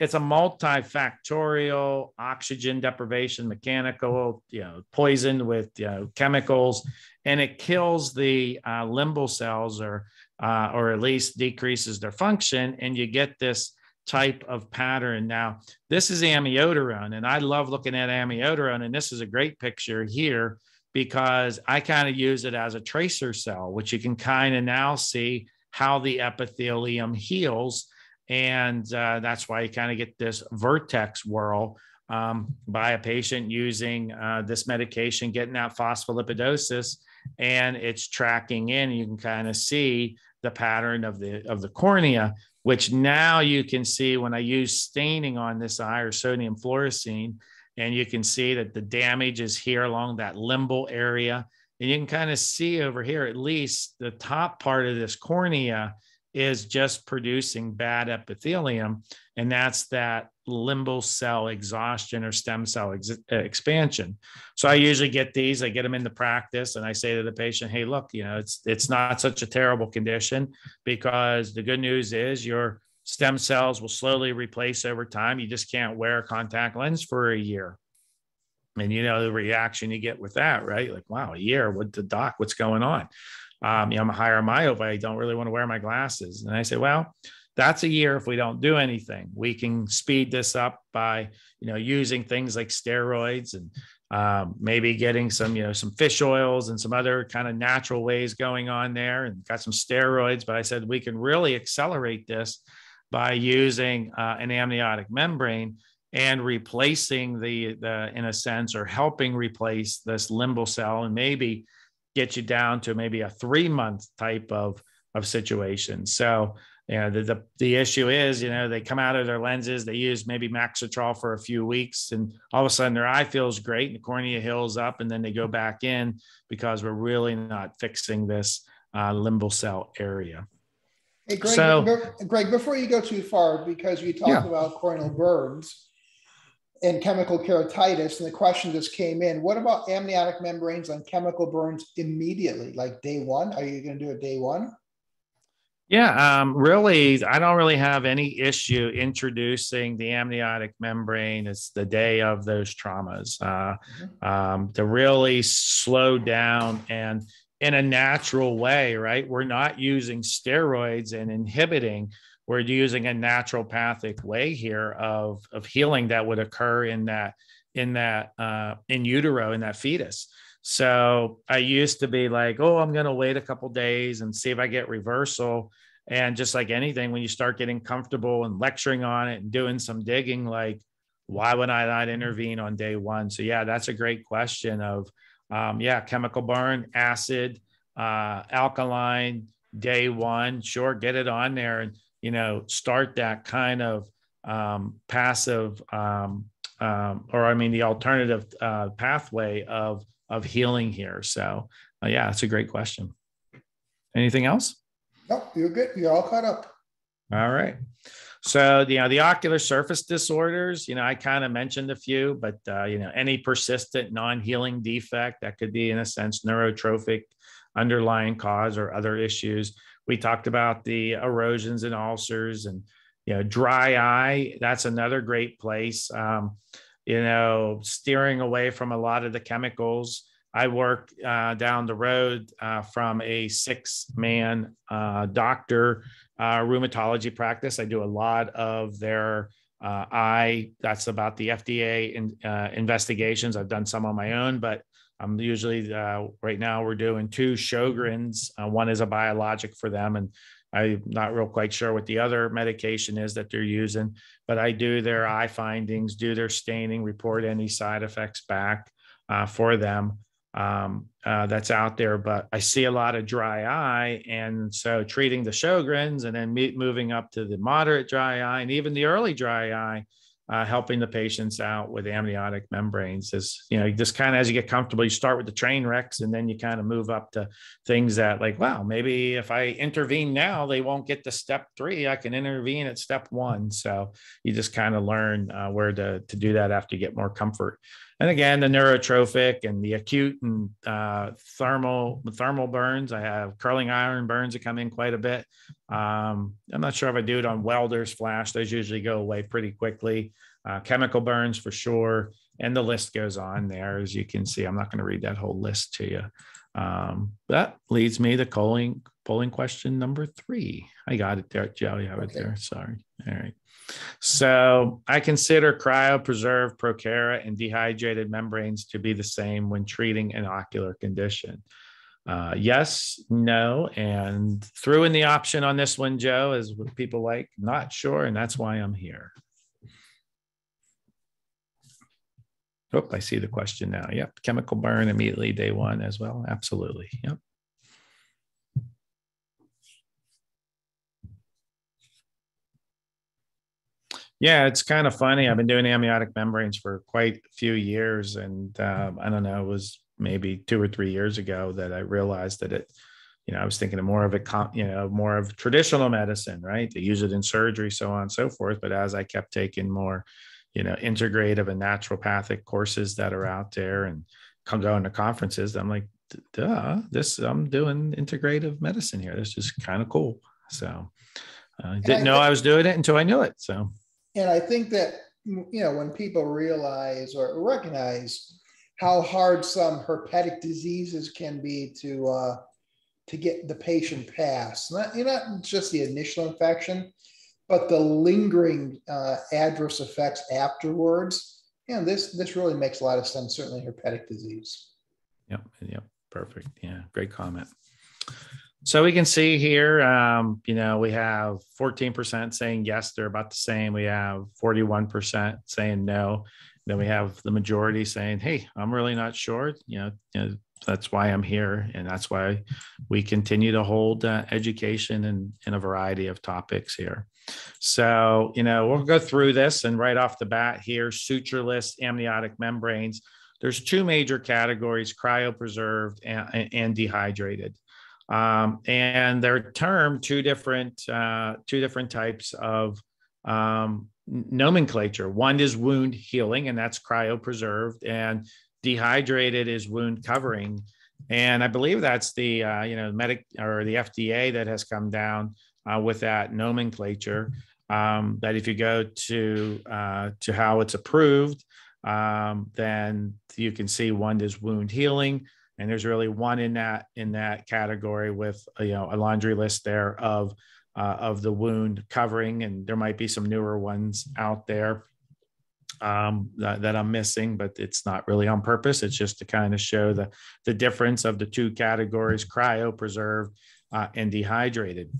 it's a multifactorial oxygen deprivation, mechanical, you know, poison with you know, chemicals, and it kills the uh, limbal cells or uh, or at least decreases their function, and you get this type of pattern. Now, this is amiodarone, and I love looking at amiodarone, and this is a great picture here because I kind of use it as a tracer cell, which you can kind of now see how the epithelium heals. And uh, that's why you kind of get this vertex whirl um, by a patient using uh, this medication, getting that phospholipidosis, and it's tracking in. You can kind of see the pattern of the of the cornea which now you can see when I use staining on this eye or sodium fluorescein, and you can see that the damage is here along that limbal area. And you can kind of see over here, at least the top part of this cornea is just producing bad epithelium. And that's that limbal cell exhaustion or stem cell ex- expansion. So I usually get these, I get them into practice and I say to the patient, hey, look, you know, it's it's not such a terrible condition because the good news is your stem cells will slowly replace over time. You just can't wear a contact lens for a year. And you know the reaction you get with that, right? Like, wow, a year, what the doc, what's going on? Um, you know, I'm a higher myope. I don't really want to wear my glasses. And I say, well, that's a year if we don't do anything. We can speed this up by, you know, using things like steroids and um, maybe getting some, you know, some fish oils and some other kind of natural ways going on there and got some steroids. But I said we can really accelerate this by using uh, an amniotic membrane and replacing the, the, in a sense, or helping replace this limbal cell and maybe get you down to maybe a three month type of, of situation. So, you know, the, the, the issue is, you know, they come out of their lenses, they use maybe Maxitrol for a few weeks, and all of a sudden their eye feels great and the cornea heals up, and then they go back in because we're really not fixing this uh, limbal cell area. Hey, Greg, so, Greg, before you go too far, because you talked yeah. about corneal burns, and chemical keratitis. And the question just came in what about amniotic membranes on chemical burns immediately, like day one? Are you going to do it day one? Yeah, um, really, I don't really have any issue introducing the amniotic membrane. It's the day of those traumas uh, mm-hmm. um, to really slow down and in a natural way, right? We're not using steroids and inhibiting we're using a naturopathic way here of of healing that would occur in that in that uh, in utero in that fetus. So I used to be like, oh, I'm going to wait a couple days and see if I get reversal. And just like anything, when you start getting comfortable and lecturing on it and doing some digging, like, why would I not intervene on day one? So yeah, that's a great question. Of um, yeah, chemical burn, acid, uh, alkaline, day one. Sure, get it on there and you know, start that kind of um, passive, um, um, or I mean, the alternative uh, pathway of of healing here. So, uh, yeah, that's a great question. Anything else? No, you're good. You're all caught up. All right. So, you know, the ocular surface disorders, you know, I kind of mentioned a few, but, uh, you know, any persistent non healing defect that could be, in a sense, neurotrophic underlying cause or other issues we talked about the erosions and ulcers and you know dry eye that's another great place um, you know steering away from a lot of the chemicals. I work uh, down the road uh, from a six man uh, doctor uh, rheumatology practice. I do a lot of their uh, eye that's about the fda in, uh, investigations. I've done some on my own but I'm usually right now we're doing two Sjogren's. One is a biologic for them, and I'm not real quite sure what the other medication is that they're using. But I do their eye findings, do their staining, report any side effects back uh, for them. Um, uh, that's out there. But I see a lot of dry eye, and so treating the Sjogren's and then moving up to the moderate dry eye and even the early dry eye uh, helping the patients out with amniotic membranes is you know just kind of as you get comfortable you start with the train wrecks and then you kind of move up to things that like wow maybe if i intervene now they won't get to step three. I can intervene at step one. So you just kind of learn uh, where to, to do that after you get more comfort and again the neurotrophic and the acute and uh, thermal thermal burns i have curling iron burns that come in quite a bit um, i'm not sure if i do it on welders flash those usually go away pretty quickly uh, chemical burns for sure. And the list goes on there. As you can see, I'm not going to read that whole list to you. Um, that leads me to polling, polling question number three. I got it there, Joe. You have okay. it there. Sorry. All right. So I consider cryopreserved ProKera and dehydrated membranes to be the same when treating an ocular condition. Uh, yes, no, and threw in the option on this one, Joe, is what people like. Not sure, and that's why I'm here. Oh, I see the question now. Yep. Chemical burn immediately day one as well. Absolutely. Yep. Yeah, it's kind of funny. I've been doing amniotic membranes for quite a few years. And um, I don't know, it was maybe two or three years ago that I realized that it, you know, I was thinking of more of a, you know, more of traditional medicine, right? They use it in surgery, so on and so forth. But as I kept taking more you know integrative and naturopathic courses that are out there and going to conferences i'm like duh this i'm doing integrative medicine here this is kind of cool so i uh, didn't know i was doing it until i knew it so and i think that you know when people realize or recognize how hard some herpetic diseases can be to uh, to get the patient past not, you know, not just the initial infection but the lingering uh, adverse effects afterwards, and this this really makes a lot of sense. Certainly, herpetic disease. Yep. Yep. Perfect. Yeah. Great comment. So we can see here, um, you know, we have 14% saying yes, they're about the same. We have 41% saying no. Then we have the majority saying, hey, I'm really not sure. You know, you know that's why I'm here. And that's why we continue to hold uh, education in, in a variety of topics here. So, you know, we'll go through this and right off the bat here, sutureless amniotic membranes. There's two major categories, cryopreserved and, and dehydrated. Um, and they're termed two different, uh, two different types of um, nomenclature. One is wound healing, and that's cryopreserved, and dehydrated is wound covering. And I believe that's the uh, you know medic or the FDA that has come down uh, with that nomenclature. Um, that if you go to uh, to how it's approved, um, then you can see one is wound healing, and there's really one in that in that category with you know a laundry list there of uh, of the wound covering, and there might be some newer ones out there um, that, that, I'm missing, but it's not really on purpose. It's just to kind of show the the difference of the two categories: cryo preserved uh, and dehydrated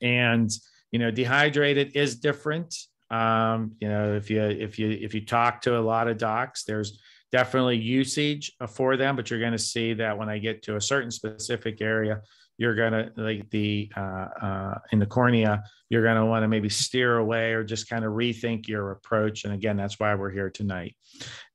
and you know dehydrated is different um, you know if you if you if you talk to a lot of docs there's definitely usage for them but you're going to see that when i get to a certain specific area you're going to like the uh, uh, in the cornea you're going to want to maybe steer away or just kind of rethink your approach and again that's why we're here tonight.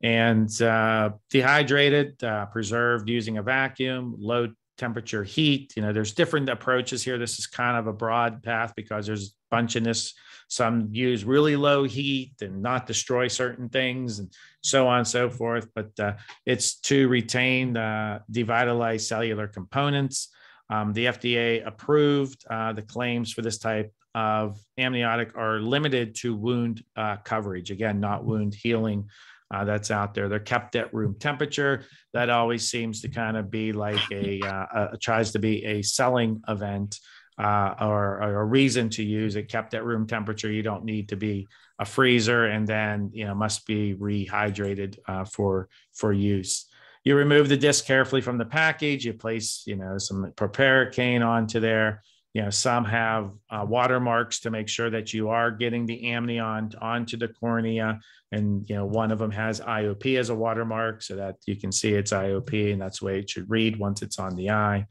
And uh, dehydrated uh, preserved using a vacuum low temperature heat you know there's different approaches here. This is kind of a broad path because there's a bunch this some use really low heat and not destroy certain things and so on and so forth but uh, it's to retain the devitalized cellular components um, the fda approved uh, the claims for this type of amniotic are limited to wound uh, coverage again not wound healing uh, that's out there. They're kept at room temperature. That always seems to kind of be like a, uh, a tries to be a selling event uh, or, or, a reason to use it. Kept at room temperature. You don't need to be a freezer, and then you know must be rehydrated uh, for for use. You remove the disc carefully from the package. You place you know some proparacaine onto there you know some have uh, watermarks to make sure that you are getting the amnion onto the cornea and you know one of them has iop as a watermark so that you can see it's iop and that's the way it should read once it's on the eye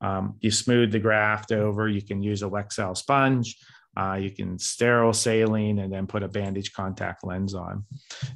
um, you smooth the graft over you can use a Weck-Cel sponge Uh, you can sterile saline and then put a bandage contact lens on.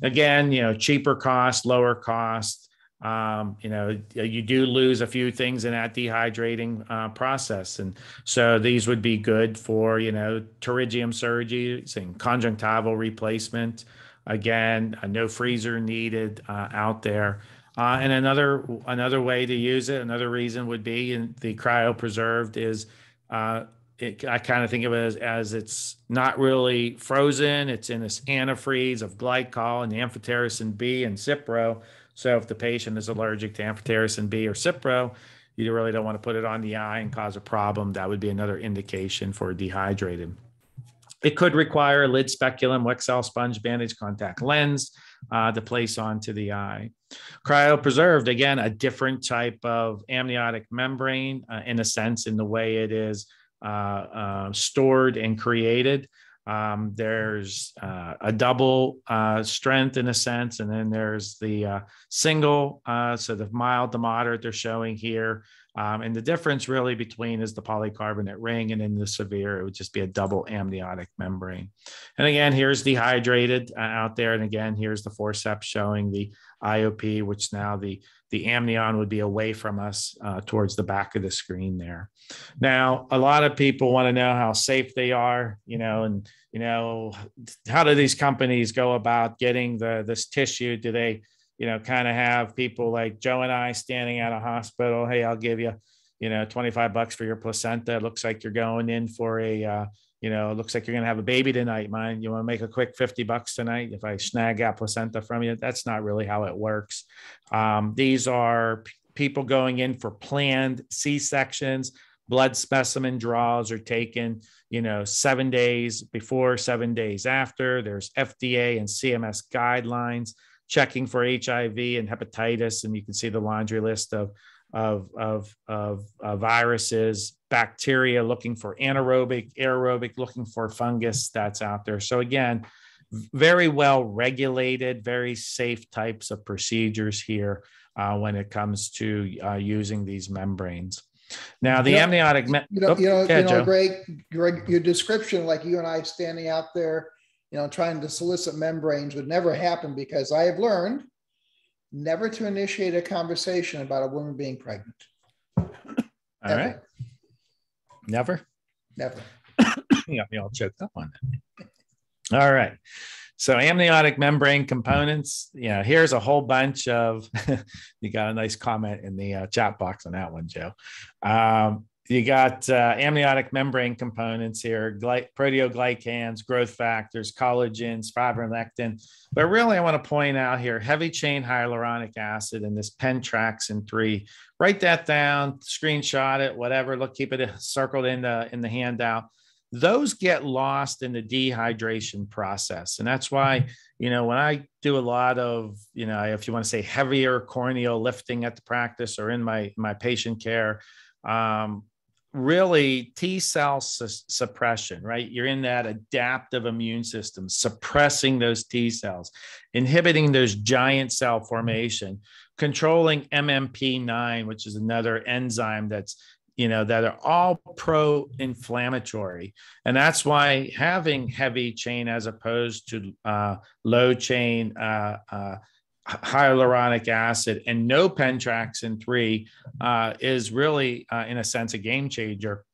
Again, you know, cheaper cost, lower cost. Um, you know, you do lose a few things in that dehydrating uh, process. And so these would be good for, you know, pterygium surgery and conjunctival replacement. Again, no freezer needed uh, out there. Uh, and another another way to use it, another reason would be in the cryopreserved is uh, it, I kind of think of it as, as it's not really frozen. It's in this antifreeze of glycol and amphotericin B and Cipro. So if the patient is allergic to amphotericin B or Cipro, you really don't want to put it on the eye and cause a problem. That would be another indication for dehydrated. It could require a lid speculum, Weck-Cel sponge bandage contact lens uh, to place onto the eye. Cryopreserved, again, a different type of amniotic membrane uh, in a sense, in the way it is uh, uh, stored and created. Um, there's uh, a double uh, strength in a sense, and then there's the single, so the mild to moderate they're showing here. Um, and the difference really between is the polycarbonate ring and in the severe, it would just be a double amniotic membrane. And again, here's dehydrated uh, out there. And again, here's the forceps showing the IOP, which now the, the amnion would be away from us uh, towards the back of the screen there. Now, a lot of people want to know how safe they are, you know, and, you know, how do these companies go about getting the, this tissue? Do they, you know, kind of have people like Joe and I standing at a hospital. Hey, I'll give you, you know, 25 bucks for your placenta. It looks like you're going in for a, uh, you know, it looks like you're going to have a baby tonight, man. You want to make a quick 50 bucks tonight if I snag that placenta from you? That's not really how it works. Um, these are p- people going in for planned C sections. Blood specimen draws are taken, you know, seven days before, seven days after. There's FDA and CMS guidelines checking for HIV and hepatitis, and you can see the laundry list of of of, of uh, viruses, bacteria looking for anaerobic, aerobic looking for fungus that's out there. So again, very well regulated, very safe types of procedures here uh, when it comes to uh, using these membranes. Now, the you know, amniotic. Me- you know, oh, you know, you know Greg, Greg, your description, like you and I standing out there you know, trying to solicit membranes would never happen because I have learned never to initiate a conversation about a woman being pregnant. All All right. Never? Never. yeah, me all choked up on that. All right. So amniotic membrane components, you know, here's a whole bunch of, you got a nice comment in the uh, chat box on that one, Joe. Um, you got uh, amniotic membrane components here, gly- proteoglycans, growth factors, collagens, fibronectin. But really, I want to point out here heavy chain hyaluronic acid and this pentraxin 3. Write that down, screenshot it, whatever. Look, keep it circled in the, in the handout. Those get lost in the dehydration process. And that's why, you know, when I do a lot of, you know, if you want to say heavier corneal lifting at the practice or in my, my patient care, um, really T cell su- suppression, right? You're in that adaptive immune system, suppressing those T cells, inhibiting those giant cell formation, controlling MMP9, which is another enzyme that's you know that are all pro-inflammatory and that's why having heavy chain as opposed to uh, low chain uh, uh, hyaluronic acid and no pentraxin 3 uh, is really uh, in a sense a game changer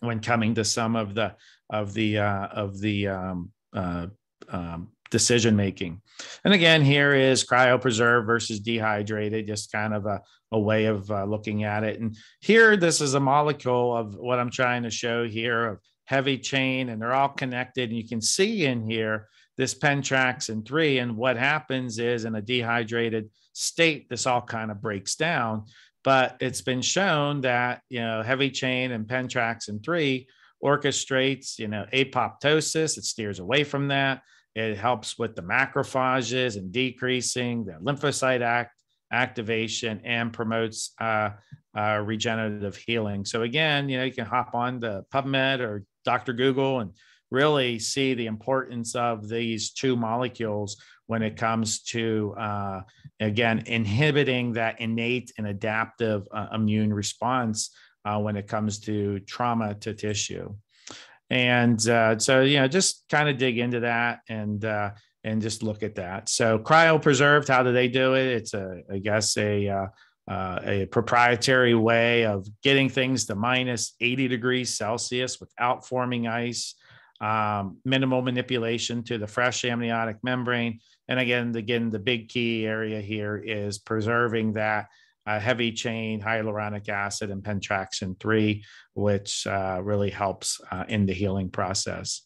when coming to some of the of the uh, of the um, uh, um, decision making. And again here is cryopreserved versus dehydrated just kind of a, a way of uh, looking at it. And here this is a molecule of what i'm trying to show here of heavy chain and they're all connected and you can see in here this pentraxin 3 and what happens is in a dehydrated state this all kind of breaks down. But it's been shown that you know heavy chain and pentraxin 3 orchestrates you know apoptosis. It steers away from that. It helps with the macrophages and decreasing the lymphocyte act activation and promotes uh, uh, regenerative healing. So again you know you can hop on the pubmed or dr google and really see the importance of these two molecules when it comes to, uh, again, inhibiting that innate and adaptive uh, immune response uh, when it comes to trauma to tissue. And uh, so, you know, just kind of dig into that and uh, and just look at that. So, cryopreserved, how do they do it? It's a, I guess, a uh, uh, a proprietary way of getting things to minus 80 degrees Celsius without forming ice, um, minimal manipulation to the fresh amniotic membrane. And again, again, the big key area here is preserving that uh, heavy chain hyaluronic acid and pentraxin 3, which uh, really helps uh, in the healing process.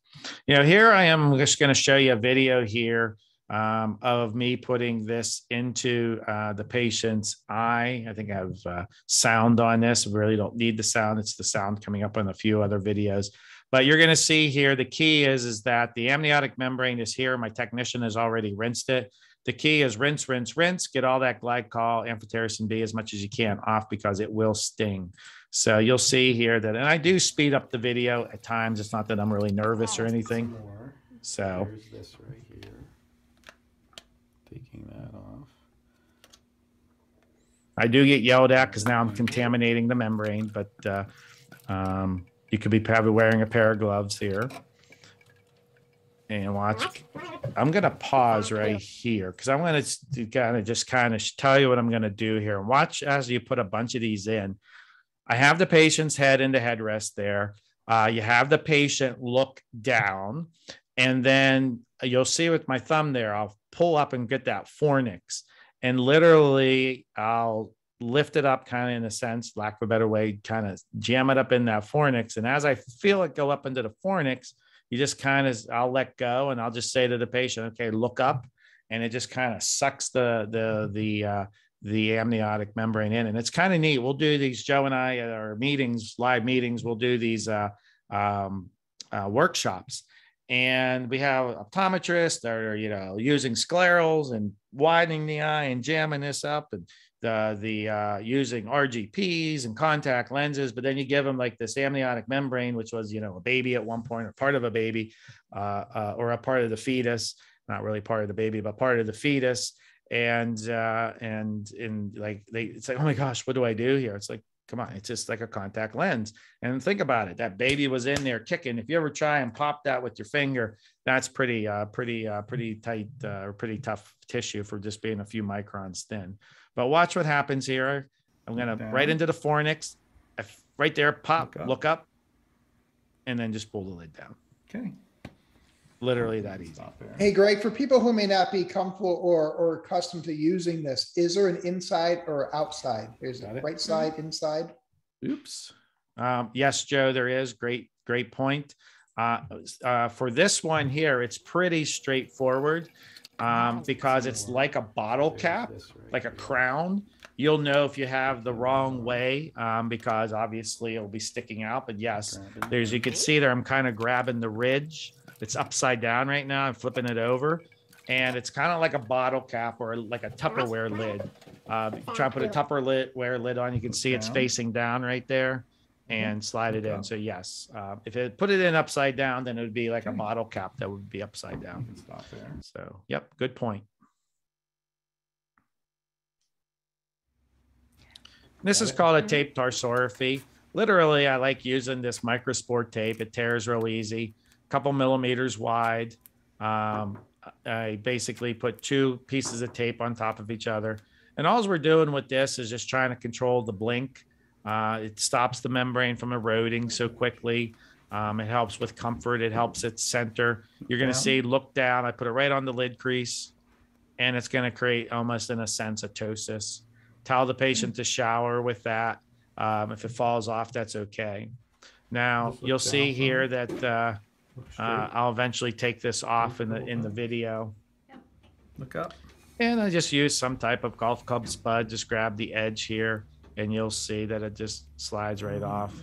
You know, here I am just going to show you a video here um, of me putting this into uh, the patient's eye. I think I have uh, sound on this. We really don't need the sound. It's the sound coming up on a few other videos. But you're going to see here, the key is, is that the amniotic membrane is here. My technician has already rinsed it. The key is rinse, rinse, rinse, get all that glycol, amphotericin B as much as you can off because it will sting. So you'll see here that, and I do speed up the video at times. It's not that I'm really nervous or anything. So Here's this right here. Taking that off. I do get yelled at because now I'm contaminating the membrane, but uh, um, you could be probably wearing a pair of gloves here. And watch, I'm going to pause right here because I'm going to kind of just kind of tell you what I'm going to do here. And watch as you put a bunch of these in. I have the patient's head into headrest there. Uh, you have the patient look down, and then you'll see with my thumb there, I'll pull up and get that fornix. And literally, I'll lift it up kind of in a sense, lack of a better way, kind of jam it up in that fornix. And as I feel it go up into the fornix, you just kind of, I'll let go and I'll just say to the patient, okay, look up. And it just kind of sucks the, the, the, uh, the amniotic membrane in. And it's kind of neat. We'll do these, Joe and I, our meetings, live meetings, we'll do these uh, um, uh, workshops. And we have optometrists that are, you know, using sclerals and widening the eye and jamming this up and the, the uh, using RGPs and contact lenses. But then you give them like this amniotic membrane, which was, you know, a baby at one point or part of a baby uh, uh, or a part of the fetus, not really part of the baby, but part of the fetus. And uh and and like they it's like oh my gosh what do i do here? It's like come on it's just like a contact lens. And think about it that baby was in there kicking. If you ever try and pop that with your finger that's pretty uh pretty pretty tight or pretty tough tissue for just being a few microns thin but watch what happens here i'm gonna Down. right into the fornix right there pop Look up. look up and then just pull the lid down Okay. literally that easy there. Hey, Greg, for people who may not be comfortable or, or accustomed to using this, is there an inside or outside? There's a it. right side, inside. Oops. Um, yes, Joe, there is. Great, great point. Uh, uh, for this one here, it's pretty straightforward um, because it's like a bottle cap, right like a here. crown. You'll know if you have the wrong way um, because obviously it'll be sticking out. But yes, Grab there's you can see there. I'm kind of grabbing the ridge. It's upside down right now. I'm flipping it over, and it's kind of like a bottle cap or like a Tupperware lid. Uh, you try to put a Tupperware lid on, you can see it's facing down right there, and slide it in. So yes, uh, if it put it in upside down, then it would be like a Okay. bottle cap that would be upside down. stop there. So yep, good point. This is called a tape tarsorrhaphy. Literally, I like using this microsport tape. It tears real easy, a couple millimeters wide. Um, I basically put two pieces of tape on top of each other. And all we're doing with this is just trying to control the blink. Uh, it stops the membrane from eroding so quickly. Um, it helps with comfort. It helps its center. You're going to Down. see look down. I put it right on the lid crease, and it's going to create almost in a sense a ptosis. Tell the patient to shower with that. Um, if it falls off, that's okay. Now you'll see here that uh, uh, I'll eventually take this off in the in the video. Look up. And I just use some type of golf club spud, just grab the edge here, and you'll see that it just slides right off.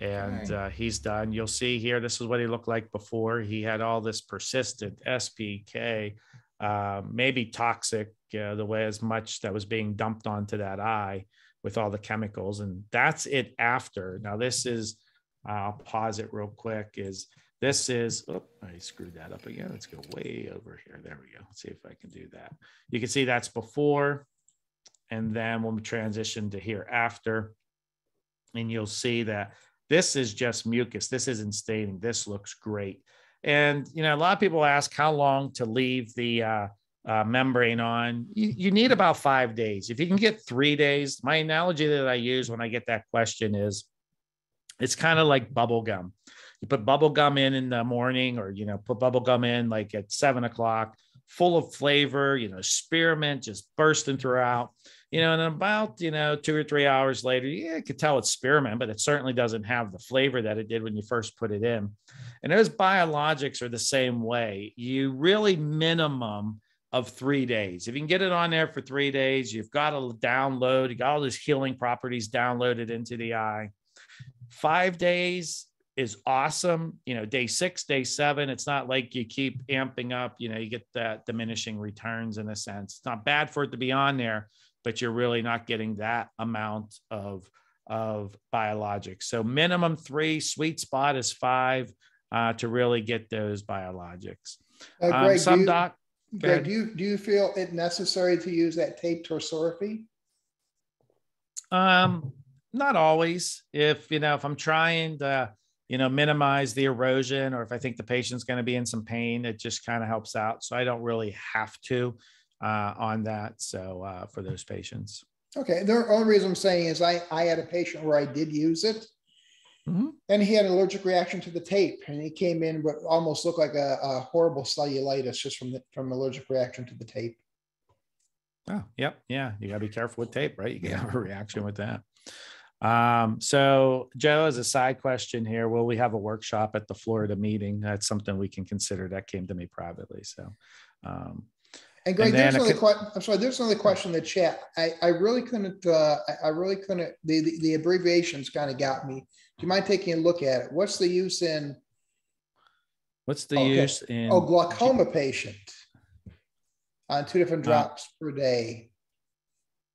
And uh, he's done. You'll see here, this is what he looked like before. He had all this persistent SPK, uh, maybe toxic, uh, the way as much that was being dumped onto that eye with all the chemicals. And that's it after. Now, this is, I'll pause it real quick, is this is, oh, I screwed that up again. Let's go way over here. There we go. Let's see if I can do that. You can see that's before, and then when we transition to here after, and you'll see that This is just mucus. This isn't staining. This looks great. And you know, a lot of people ask how long to leave the uh, uh, membrane on. You, you need about five days. If you can get three days, my analogy that I use when I get that question is, it's kind of like bubble gum. You put bubble gum in in the morning, or you know, put bubble gum in like at seven o'clock, full of flavor. You know, spearmint just bursting throughout you know, and about, you know, two or three hours later, yeah, you could tell it's spearmint, but it certainly doesn't have the flavor that it did when you first put it in. And those biologics are the same way. You really minimum of three days. If you can get it on there for three days, you've got to download, you got all those healing properties downloaded into the eye. Five days is awesome. You know, day six, day seven, it's not like you keep amping up, you know, you get that diminishing returns in a sense. It's not bad for it to be on there, but you're really not getting that amount of of biologics. So minimum three, sweet spot is five uh, to really get those biologics. Uh, Greg, um, some do you, doc. Greg, do you do you feel it necessary to use that tape tarsorrhaphy? Um, not always. If you know, if I'm trying to, you know, minimize the erosion, or if I think the patient's going to be in some pain, it just kind of helps out. So I don't really have to uh, on that. So uh, for those patients. Okay. The only reason I'm saying is I, I had a patient where I did use it. Mm-hmm. And he had an allergic reaction to the tape, and he came in what almost looked like a, a horrible cellulitis just from the, from allergic reaction to the tape. Oh, yep, yeah. You got to be careful with tape, right? You can have a reaction with that. Um, so, Joe, as a side question here, will we have a workshop at the Florida meeting? That's something we can consider. That came to me privately. So, um, and Greg, and there's another question. I'm sorry. There's another question in the chat. I, I really couldn't. Uh, I really couldn't. The, the, the abbreviations kind of got me. Do you mind taking a look at it? What's the use in? What's the okay. use in? Oh, glaucoma patient on two different uh, drops uh, per day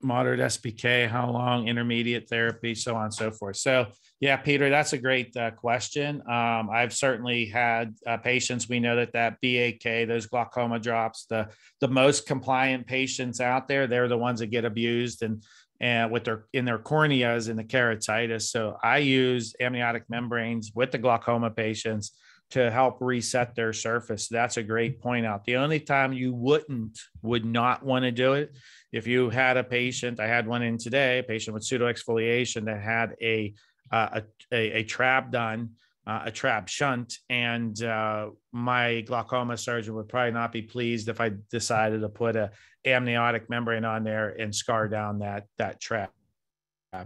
moderate SPK, how long, intermediate therapy, so on and so forth. So, yeah, Peter, that's a great uh, question. Um, I've certainly had uh, patients. We know that that BAK, those glaucoma drops, the the most compliant patients out there, they're the ones that get abused and and with their in their corneas and the keratitis. So I use amniotic membranes with the glaucoma patients to help reset their surface. That's a great point out. The only time you wouldn't would not want to do it if you had a patient, I had one in today, a patient with pseudo exfoliation that had a uh, a, a, a done, uh, a trab shunt, and uh, my glaucoma surgeon would probably not be pleased if I decided to put a amniotic membrane on there and scar down that that trab.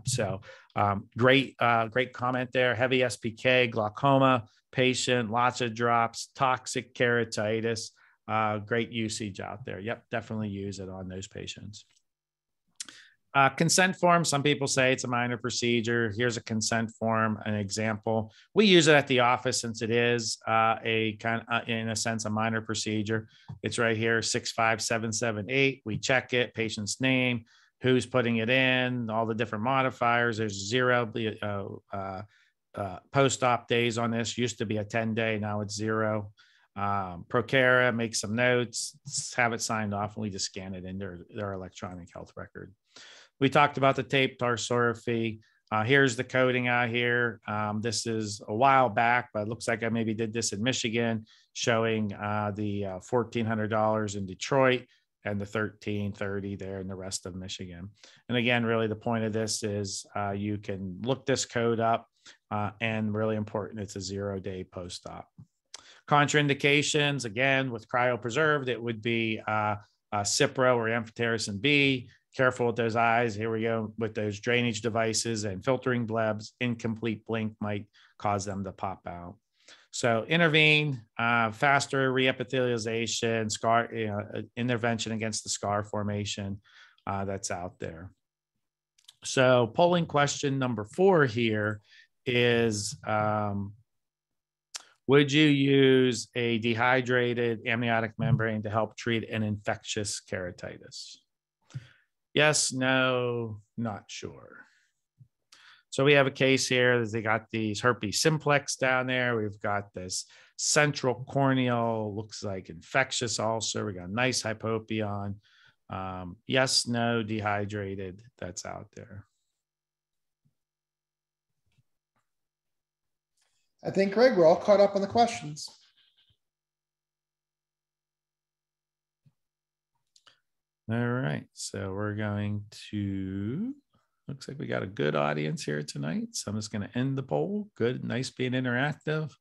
So um, great, uh, great comment there. Heavy SPK, glaucoma patient, lots of drops, toxic keratitis uh, great usage out there. Yep, definitely use it on those patients. Uh, consent form, some people say it's a minor procedure. Here's a consent form, an example. We use it at the office since it is uh, a kind uh, in a sense, a minor procedure. It's right here, 65778. We check it, patient's name, who's putting it in, all the different modifiers. There's zero uh, uh, uh, post-op days on this. Used to be a 10 day, now it's zero um, ProKera, make some notes, have it signed off, and we just scan it in their, their electronic health record. We talked about the tape tarsorrhaphy. Uh, here's the coding out here. Um, this is a while back, but it looks like I maybe did this in Michigan, showing uh, the uh, $1,400 in Detroit and the 1330 there in the rest of Michigan. And again, really the point of this is uh, you can look this code up uh, and really important, it's a zero day post-op. Contraindications, again, with cryopreserved, it would be uh, uh, Cipro or amphotericin B. Careful with those eyes. Here we go with those drainage devices and filtering blebs. Incomplete blink might cause them to pop out. So intervene, uh, faster reepithelialization, scar you know, uh, intervention against the scar formation uh, that's out there. So polling question number four here is um, would you use a dehydrated amniotic membrane to help treat an infectious keratitis? Yes, no, not sure. So we have a case here. That they got these herpes simplex down there. We've got this central corneal, looks like infectious ulcer. We got nice hypopyon. Um, yes, no, dehydrated. That's out there. I think, Greg, we're all caught up on the questions. All right, so we're going to, looks like we got a good audience here tonight. So I'm just going to end the poll. Good, nice being interactive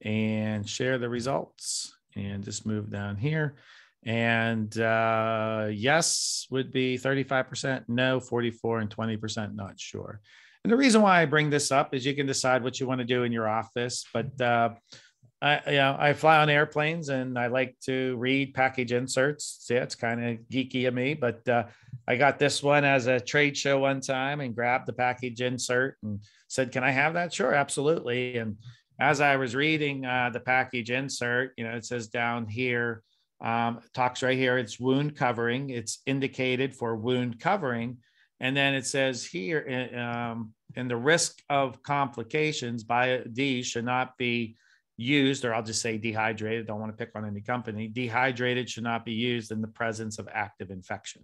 and share the results and just move down here. And uh, yes would be 35%, no 44 and 20% not sure. And the reason why I bring this up is you can decide what you want to do in your office, but uh, I, you know, I fly on airplanes and I like to read package inserts. Yeah, it's kind of geeky of me, but uh, I got this one as a trade show one time and grabbed the package insert and said, "Can I have that?" Sure, absolutely. And as I was reading uh, the package insert, you know, it says down here, um, talks right here. It's wound covering. It's indicated for wound covering, and then it says here, um, in the risk of complications by D should not be used, or I'll just say dehydrated, don't want to pick on any company, dehydrated should not be used in the presence of active infection.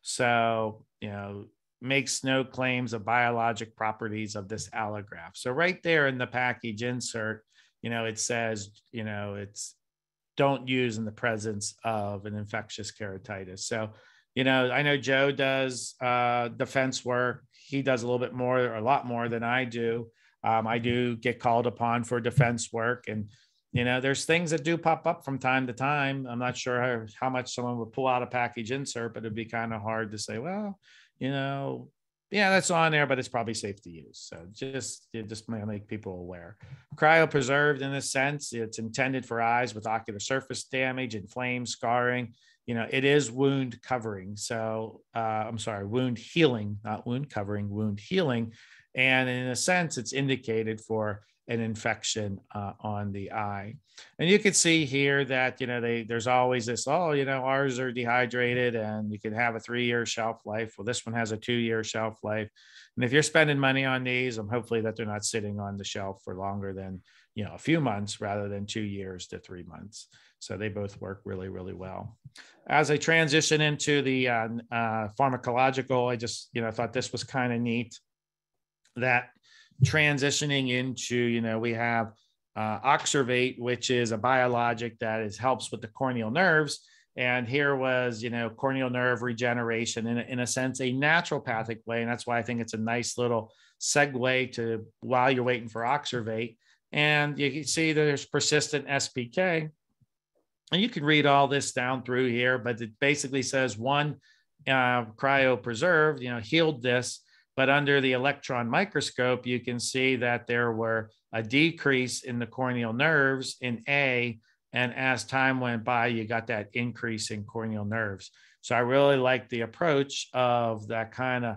So, you know, makes no claims of biologic properties of this allograft. So, right there in the package insert, you know, it says, you know, it's don't use in the presence of an infectious keratitis. So, you know, I know Joe does uh, defense work. He does a little bit more, or a lot more than I do. Um, I do get called upon for defense work, and you know, there's things that do pop up from time to time. I'm not sure how, how much someone would pull out a package insert, but it'd be kind of hard to say, well, you know, yeah, that's on there, but it's probably safe to use. So just it just make people aware. Cryopreserved in a sense, it's intended for eyes with ocular surface damage, inflamed, scarring. You know, it is wound covering. So uh, I'm sorry, wound healing, not wound covering, wound healing. And in a sense, it's indicated for an infection uh, on the eye. And you can see here that, you know, they, there's always this, oh, you know, ours are dehydrated and you can have a three year shelf life. Well, this one has a two year shelf life. And if you're spending money on these, I'm hopefully that they're not sitting on the shelf for longer than, you know, a few months rather than two years to three months. So they both work really, really well. As I transition into the uh, uh, pharmacological, I just, you know, thought this was kind of neat that transitioning into, you know, we have uh, oxervate, which is a biologic that is helps with the corneal nerves. And here was, you know, corneal nerve regeneration in a, in a sense, a naturopathic way. And that's why I think it's a nice little segue to while you're waiting for oxervate. And you can see there's persistent SPK. And you can read all this down through here, but it basically says one uh, cryopreserved, you know, healed this but under the electron microscope, you can see that there were a decrease in the corneal nerves in A. And as time went by, you got that increase in corneal nerves. So I really like the approach of that kind of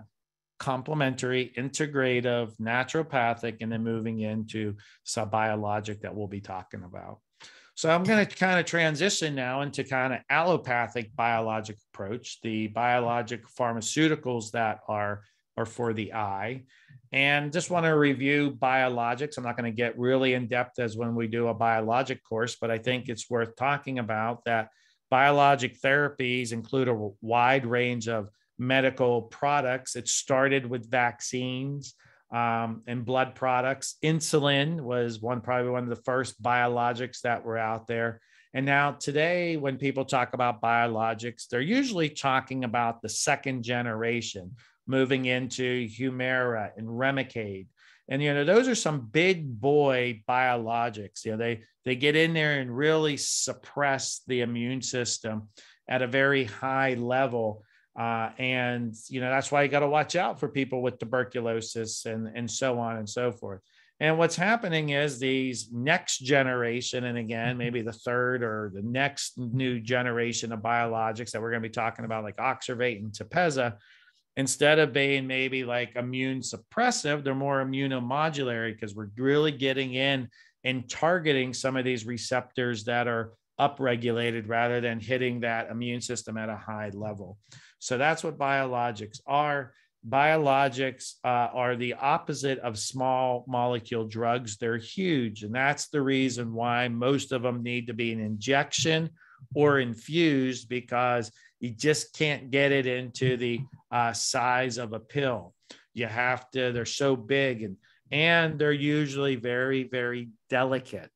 complementary, integrative, naturopathic, and then moving into subbiologic that we'll be talking about. So I'm going to kind of transition now into kind of allopathic biologic approach, the biologic pharmaceuticals that are or for the eye. And just want to review biologics. I'm not going to get really in depth as when we do a biologic course, but I think it's worth talking about that biologic therapies include a wide range of medical products. It started with vaccines um, and blood products. Insulin was one, probably one of the first biologics that were out there. And now, today, when people talk about biologics, they're usually talking about the second generation moving into Humira and Remicade. And you know, those are some big boy biologics. You know, they they get in there and really suppress the immune system at a very high level. Uh, and you know, that's why you got to watch out for people with tuberculosis and, and so on and so forth. And what's happening is these next generation, and again, maybe the third or the next new generation of biologics that we're going to be talking about, like Oxervate and Tepezza, instead of being maybe like immune suppressive, they're more immunomodulatory because we're really getting in and targeting some of these receptors that are upregulated rather than hitting that immune system at a high level. So that's what biologics are. Biologics uh, are the opposite of small molecule drugs. They're huge. And that's the reason why most of them need to be an injection or infused because you just can't get it into the uh, size of a pill. You have to, they're so big and and they're usually very, very delicate,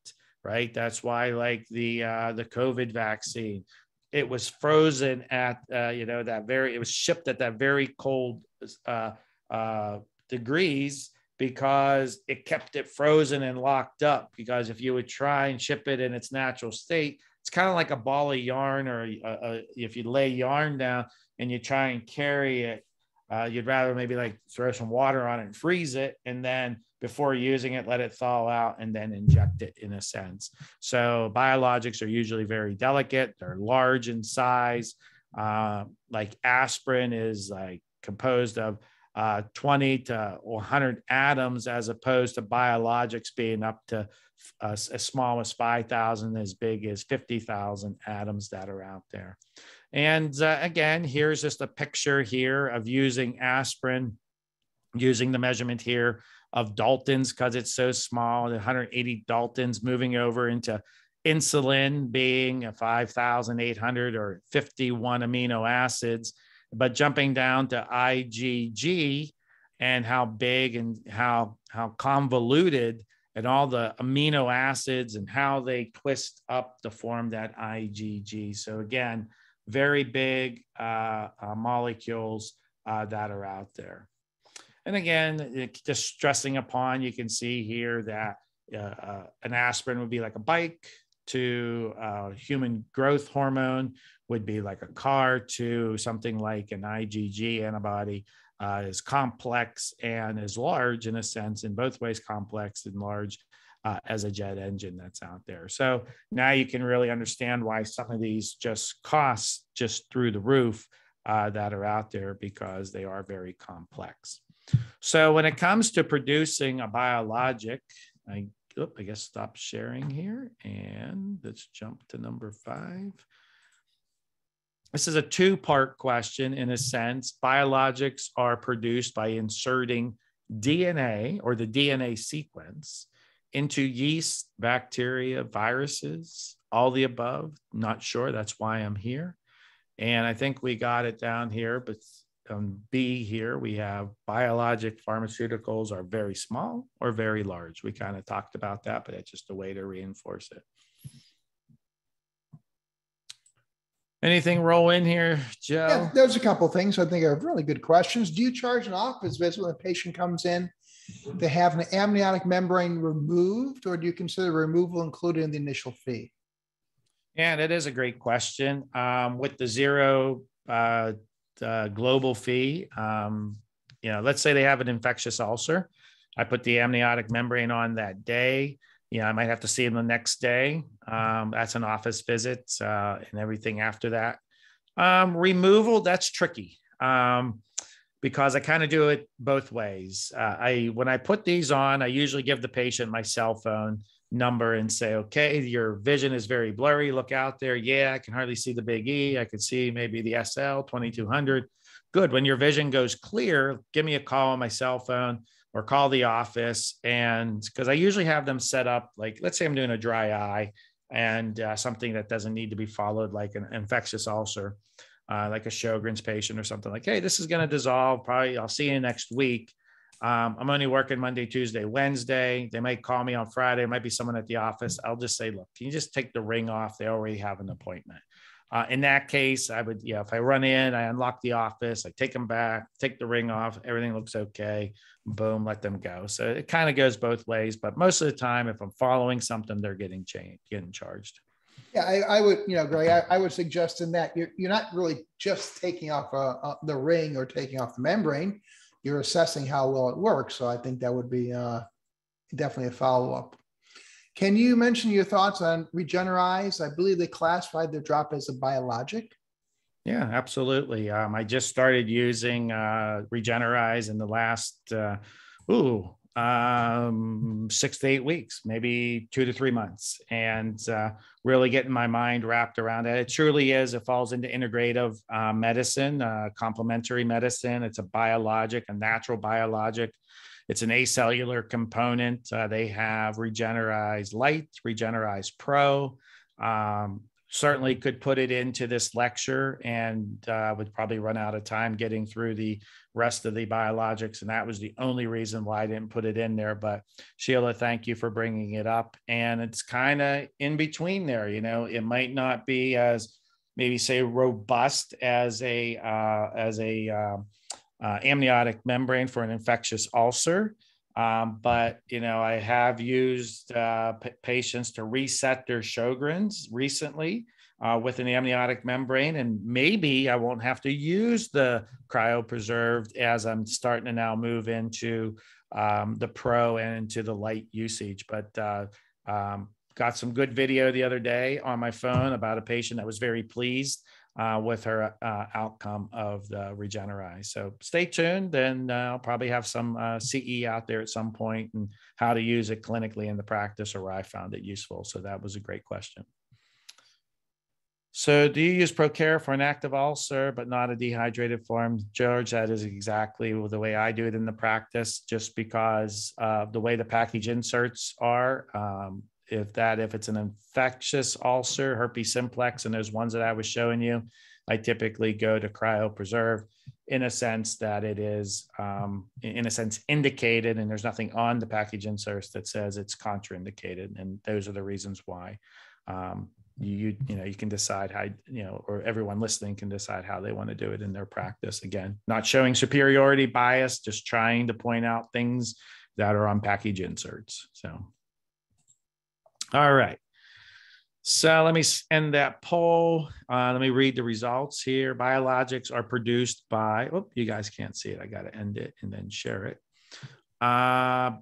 right? That's why, like the uh, the COVID vaccine, it was frozen at uh, you know that very it was shipped at that very cold uh, uh, degrees because it kept it frozen and locked up because if you would try and ship it in its natural state it's kind of like a ball of yarn or a, uh, a, uh, if you lay yarn down and you try and carry it uh, you'd rather maybe like throw some water on it and freeze it and then before using it let it thaw out and then inject it in a sense. So biologics are usually very delicate. They're large in size. Uh, like aspirin is like composed of uh, 20 to 100 atoms as opposed to biologics being up to uh, as small as 5,000, as big as 50,000 atoms that are out there. And uh, again, here's just a picture here of using aspirin, using the measurement here of Daltons because it's so small, 180 Daltons moving over into insulin being a 5,800 or 51 amino acids, but jumping down to IgG and how big and how, how convoluted and all the amino acids and how they twist up to form that IgG. So again, very big uh, uh, molecules uh, that are out there. And again, just stressing upon, you can see here that uh, uh, an aspirin would be like a bike to uh, human growth hormone would be like a car to something like an IgG antibody uh, is complex and is large in a sense, in both ways, complex and large uh, as a jet engine that's out there. So now you can really understand why some of these just costs just through the roof uh, that are out there because they are very complex. So when it comes to producing a biologic, I, oh, I guess stop sharing here and let's jump to number five this is a two part question in a sense. Biologics are produced by inserting DNA or the DNA sequence into yeast, bacteria, viruses, all the above. Not sure. That's why I'm here. And I think we got it down here, but on B here, we have biologic pharmaceuticals are very small or very large. We kind of talked about that, but it's just a way to reinforce it. Anything roll in here, Joe? Yeah, there's a couple things I think are really good questions. Do you charge an office visit when a patient comes in to have an amniotic membrane removed, or do you consider removal included in the initial fee? Yeah, that is a great question. Um, with the zero uh, uh, global fee, um, you know, let's say they have an infectious ulcer. I put the amniotic membrane on that day you know, I might have to see them the next day. Um, that's an office visit uh, and everything after that. Um, removal, that's tricky um, because I kind of do it both ways. Uh, I when I put these on, I usually give the patient my cell phone number and say, okay, your vision is very blurry. Look out there. Yeah, I can hardly see the big E. I could see maybe the SL 2200. Good. When your vision goes clear, give me a call on my cell phone or call the office and because I usually have them set up like let's say I'm doing a dry eye and uh, something that doesn't need to be followed like an infectious ulcer, uh, like a Sjogren's patient or something like, hey, this is going to dissolve. Probably I'll see you next week. Um, I'm only working Monday, Tuesday, Wednesday. They might call me on Friday. It might be someone at the office. I'll just say, look, can you just take the ring off? They already have an appointment. Uh, in that case, I would, yeah, if I run in, I unlock the office, I take them back, take the ring off, everything looks okay, boom, let them go. So it kind of goes both ways. But most of the time, if I'm following something, they're getting changed, getting charged. Yeah, I, I would, you know, Greg, I, I, would suggest in that you're, you're not really just taking off uh, uh, the ring or taking off the membrane. You're assessing how well it works. So I think that would be uh, definitely a follow up. Can you mention your thoughts on Regener-Eyes? I believe they classified the drop as a biologic. Yeah, absolutely. Um, I just started using uh, Regener-Eyes in the last, uh, ooh, um, six to eight weeks, maybe two to three months, and uh, really getting my mind wrapped around it. It truly is. It falls into integrative uh, medicine, uh, complementary medicine. It's a biologic, a natural biologic it's an acellular component. Uh, they have Regener-Eyes Light, Regener-Eyes Pro. Um, certainly could put it into this lecture and uh, would probably run out of time getting through the rest of the biologics. And that was the only reason why I didn't put it in there. But Sheila, thank you for bringing it up. And it's kind of in between there. You know, it might not be as maybe say robust as a uh, as a uh, uh, amniotic membrane for an infectious ulcer. Um, but you know, I have used uh, p- patients to reset their Sjogren's recently uh, with an amniotic membrane, and maybe I won't have to use the cryopreserved as I'm starting to now move into um, the pro and into the light usage. But uh, um, got some good video the other day on my phone about a patient that was very pleased uh, with her uh, outcome of the Regeneri. So stay tuned, and uh, I'll probably have some uh, CE out there at some point and how to use it clinically in the practice or where I found it useful. So that was a great question. So do you use ProKera for an active ulcer, but not a dehydrated form? George, that is exactly the way I do it in the practice, just because uh, the way the package inserts are, um, if that if it's an infectious ulcer, herpes simplex, and those ones that I was showing you, I typically go to cryopreserve in a sense that it is, um, in a sense, indicated, and there's nothing on the package inserts that says it's contraindicated, and those are the reasons why. Um, you you know you can decide how you know or everyone listening can decide how they want to do it in their practice again not showing superiority bias just trying to point out things that are on package inserts so all right. So let me end that poll. Uh, let me read the results here. Biologics are produced by, oh, you guys can't see it. I got to end it and then share it. Uh,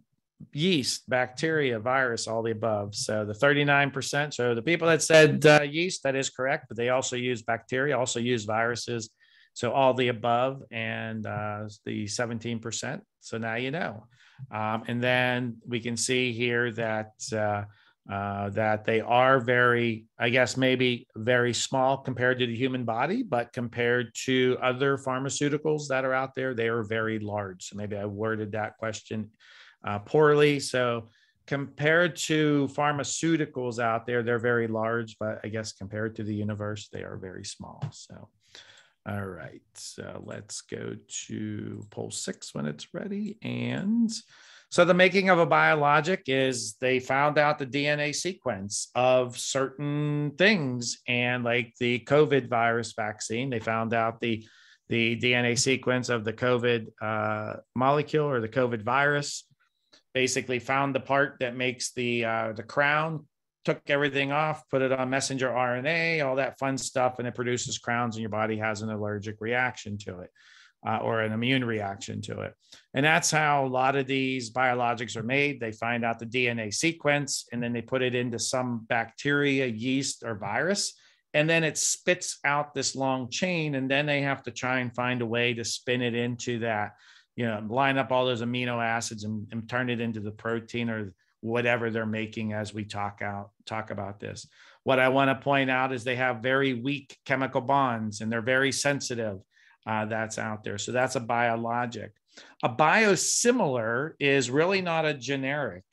yeast, bacteria, virus, all the above. So the 39%. So the people that said uh, yeast, that is correct, but they also use bacteria, also use viruses. So all the above and uh, the 17%. So now you know. Um, and then we can see here that uh, uh, that they are very, I guess, maybe very small compared to the human body, but compared to other pharmaceuticals that are out there, they are very large. So maybe I worded that question uh, poorly. So compared to pharmaceuticals out there, they're very large, but I guess compared to the universe, they are very small. So, all right. So let's go to poll six when it's ready. And so the making of a biologic is they found out the DNA sequence of certain things, and like the COVID virus vaccine, they found out the the DNA sequence of the COVID uh, molecule or the COVID virus. Basically, found the part that makes the uh, the crown. Took everything off, put it on messenger RNA, all that fun stuff, and it produces crowns, and your body has an allergic reaction to it uh, or an immune reaction to it. And that's how a lot of these biologics are made. They find out the DNA sequence and then they put it into some bacteria, yeast, or virus. And then it spits out this long chain. And then they have to try and find a way to spin it into that, you know, line up all those amino acids and, and turn it into the protein or whatever they're making as we talk out talk about this. What I want to point out is they have very weak chemical bonds and they're very sensitive uh, that's out there. So that's a biologic. A biosimilar is really not a generic.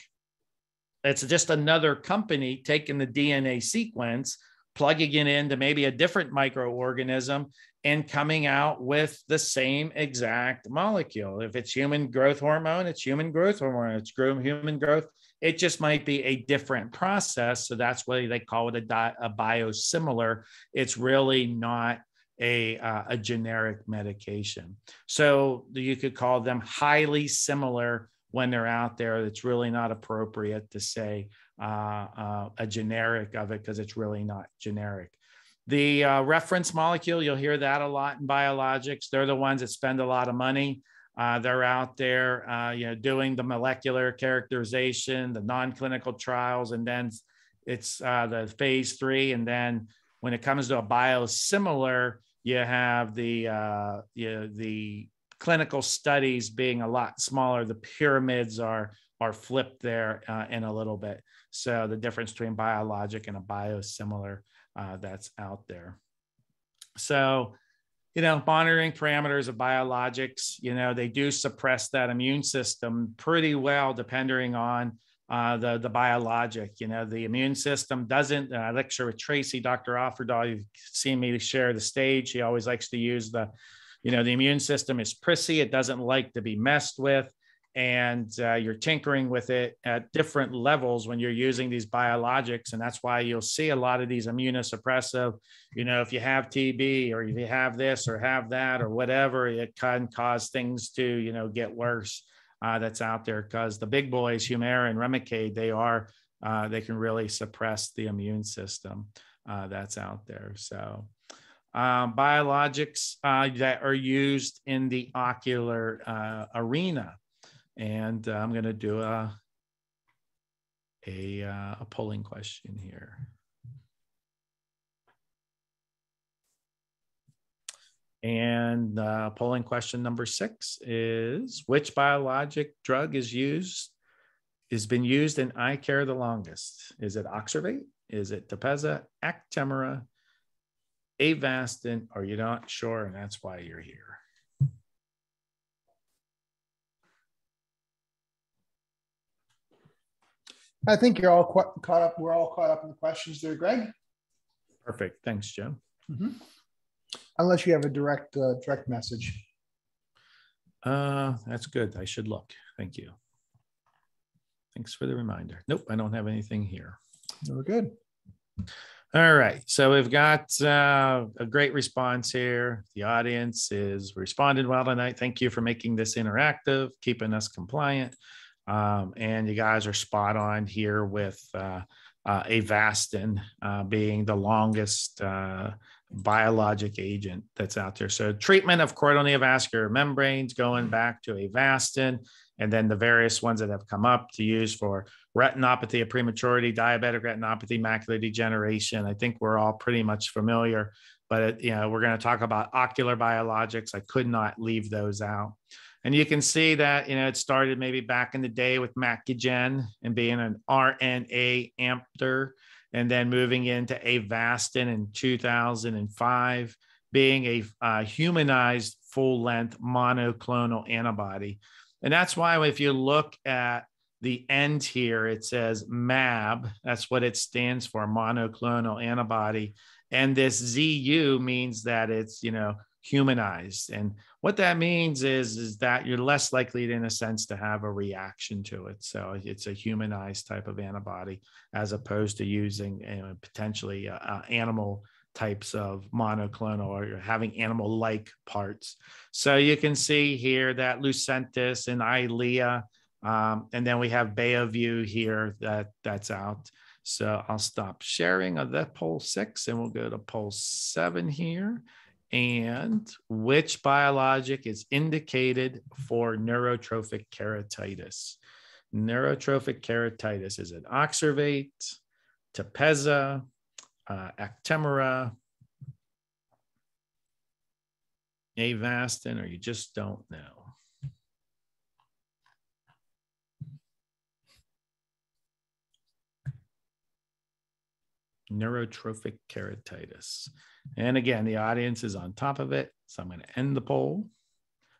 It's just another company taking the DNA sequence, plugging it into maybe a different microorganism, and coming out with the same exact molecule. If it's human growth hormone, it's human growth hormone. It's human growth. It just might be a different process. So that's why they call it a, di- a biosimilar. It's really not a, uh, a generic medication. So you could call them highly similar when they're out there. It's really not appropriate to say uh, uh, a generic of it because it's really not generic. The uh, reference molecule, you'll hear that a lot in biologics. They're the ones that spend a lot of money. Uh, they're out there, uh, you know, doing the molecular characterization, the non-clinical trials, and then it's the phase three, and then when it comes to a biosimilar, you have the uh, you know, the clinical studies being a lot smaller. The pyramids are are flipped there uh, in a little bit. So the difference between biologic and a biosimilar uh, that's out there. So you know, monitoring parameters of biologics, you know, they do suppress that immune system pretty well, depending on uh, the the biologic. You know, the immune system doesn't. I lecture with Tracy, Dr. Offerdahl. You've seen me share the stage. He always likes to use the, you know, the immune system is prissy. It doesn't like to be messed with and uh, you're tinkering with it at different levels when you're using these biologics and that's why you'll see a lot of these immunosuppressive you know if you have tb or if you have this or have that or whatever it can cause things to you know get worse uh, that's out there because the big boys humira and remicade they are uh, they can really suppress the immune system uh, that's out there so um, biologics uh, that are used in the ocular uh, arena and uh, I'm going to do a, a, a polling question here. And uh, polling question number six is which biologic drug is used, has been used in eye care the longest? Is it Oxervate? Is it Tepezza, Actemra, Avastin? Are you not sure? And that's why you're here. I think you're all caught up. We're all caught up in the questions there, Greg. Perfect. Thanks, Joe. Mm-hmm. Unless you have a direct uh, direct message. Uh, that's good. I should look. Thank you. Thanks for the reminder. Nope, I don't have anything here. We're good. All right. So we've got uh, a great response here. The audience is responded well tonight. Thank you for making this interactive, keeping us compliant. Um, and you guys are spot on here with uh, uh, Avastin uh, being the longest uh, biologic agent that's out there. So treatment of choroidal neovascular membranes going mm. back to Avastin, and then the various ones that have come up to use for retinopathy of prematurity, diabetic retinopathy, macular degeneration. I think we're all pretty much familiar, but it, you know we're going to talk about ocular biologics. I could not leave those out. And you can see that, you know, it started maybe back in the day with Macugen and being an RNA aptamer, and then moving into Avastin in 2005, being a uh, humanized full length monoclonal antibody. And that's why if you look at the end here, it says MAB. That's what it stands for, monoclonal antibody. And this ZU means that it's, you know, humanized. And what that means is, is that you're less likely, in a sense, to have a reaction to it. So it's a humanized type of antibody as opposed to using you know, potentially uh, uh, animal types of monoclonal or having animal like parts. So you can see here that Lucentis and Eylea, um, and then we have Beovu here that that's out. So I'll stop sharing of that poll six and we'll go to poll seven here and which biologic is indicated for neurotrophic keratitis. Neurotrophic keratitis is it Oxervate, Tepezza, uh, Actemra, Avastin, or you just don't know. Neurotrophic keratitis. And again, the audience is on top of it. So I'm going to end the poll,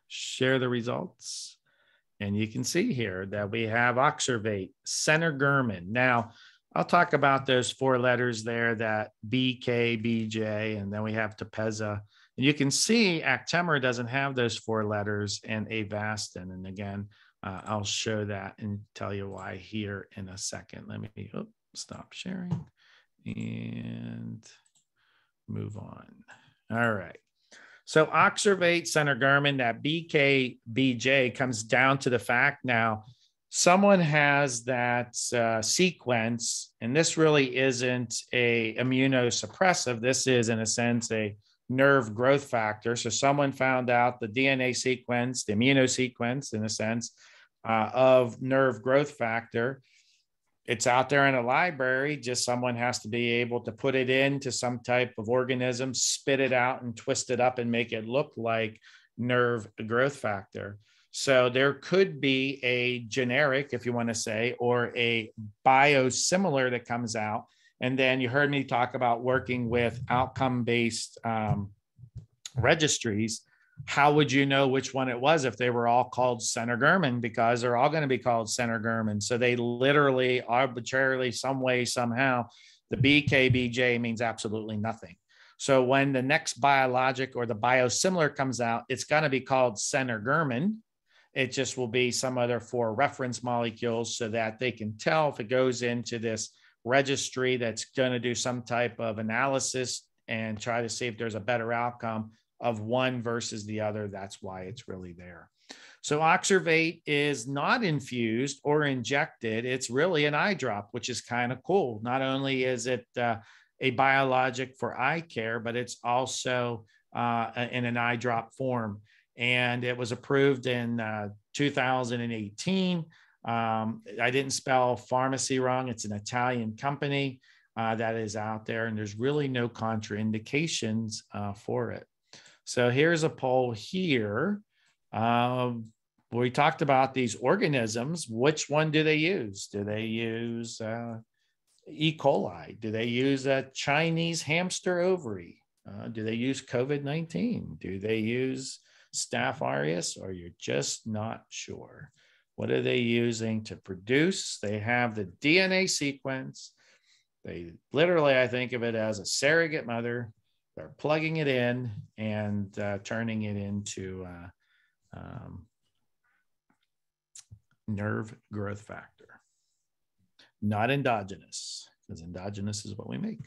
share the results. And you can see here that we have Oxervate, Centorgemin. Now, I'll talk about those four letters there that BK, BJ, and then we have Tepezza. And you can see Actemra doesn't have those four letters and Avastin. And again, uh, I'll show that and tell you why here in a second. Let me stop sharing and move on. All right. So Oxervate Centorgemin, that BKBJ comes down to the fact now someone has that uh, sequence, and this really isn't a immunosuppressive. This is, in a sense, a nerve growth factor. So someone found out the DNA sequence, the immunosequence, in a sense, uh, of nerve growth factor it's out there in a library just someone has to be able to put it into some type of organism spit it out and twist it up and make it look like nerve growth factor. So there could be a generic if you want to say or a biosimilar that comes out. And then you heard me talk about working with outcome based um, registries how would you know which one it was if they were all called center German? Because they're all going to be called center German. So they literally, arbitrarily, some way, somehow, the BKBJ means absolutely nothing. So when the next biologic or the biosimilar comes out, it's going to be called center German. It just will be some other four reference molecules so that they can tell if it goes into this registry that's going to do some type of analysis and try to see if there's a better outcome of one versus the other. That's why it's really there. So Oxervate is not infused or injected. It's really an eye drop, which is kind of cool. Not only is it uh, a biologic for eye care, but it's also uh, in an eye drop form. And it was approved in uh, 2018. Um, I didn't spell pharmacy wrong. It's an Italian company uh, that is out there, and there's really no contraindications uh, for it. So here's a poll here. Um, we talked about these organisms. Which one do they use? Do they use uh, E. coli? Do they use a Chinese hamster ovary? Uh, do they use COVID 19? Do they use Staph aureus, or you're just not sure? What are they using to produce? They have the DNA sequence. They literally, I think of it as a surrogate mother. They're plugging it in and uh, turning it into uh, um, nerve growth factor. Not endogenous, because endogenous is what we make.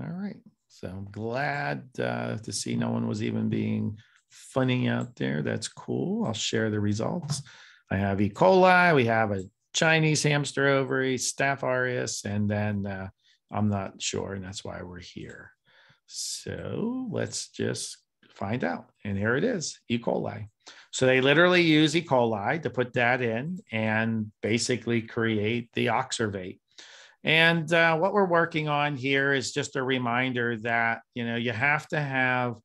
All right. So I'm glad uh, to see no one was even being funny out there. That's cool. I'll share the results. I have E. coli. We have a Chinese hamster ovary, Staph aureus, and then uh, I'm not sure, and that's why we're here. So let's just find out. And here it is, E. coli. So they literally use E. coli to put that in and basically create the oxervate. And uh, what we're working on here is just a reminder that you know you have to have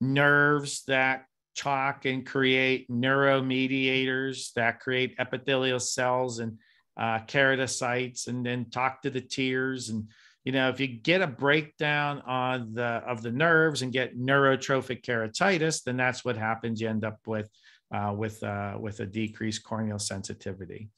nerves that talk and create neuromediators that create epithelial cells and uh, keratocytes and then talk to the tears. And you know if you get a breakdown on the of the nerves and get neurotrophic keratitis then that's what happens. You end up with uh, with uh, with a decreased corneal sensitivity.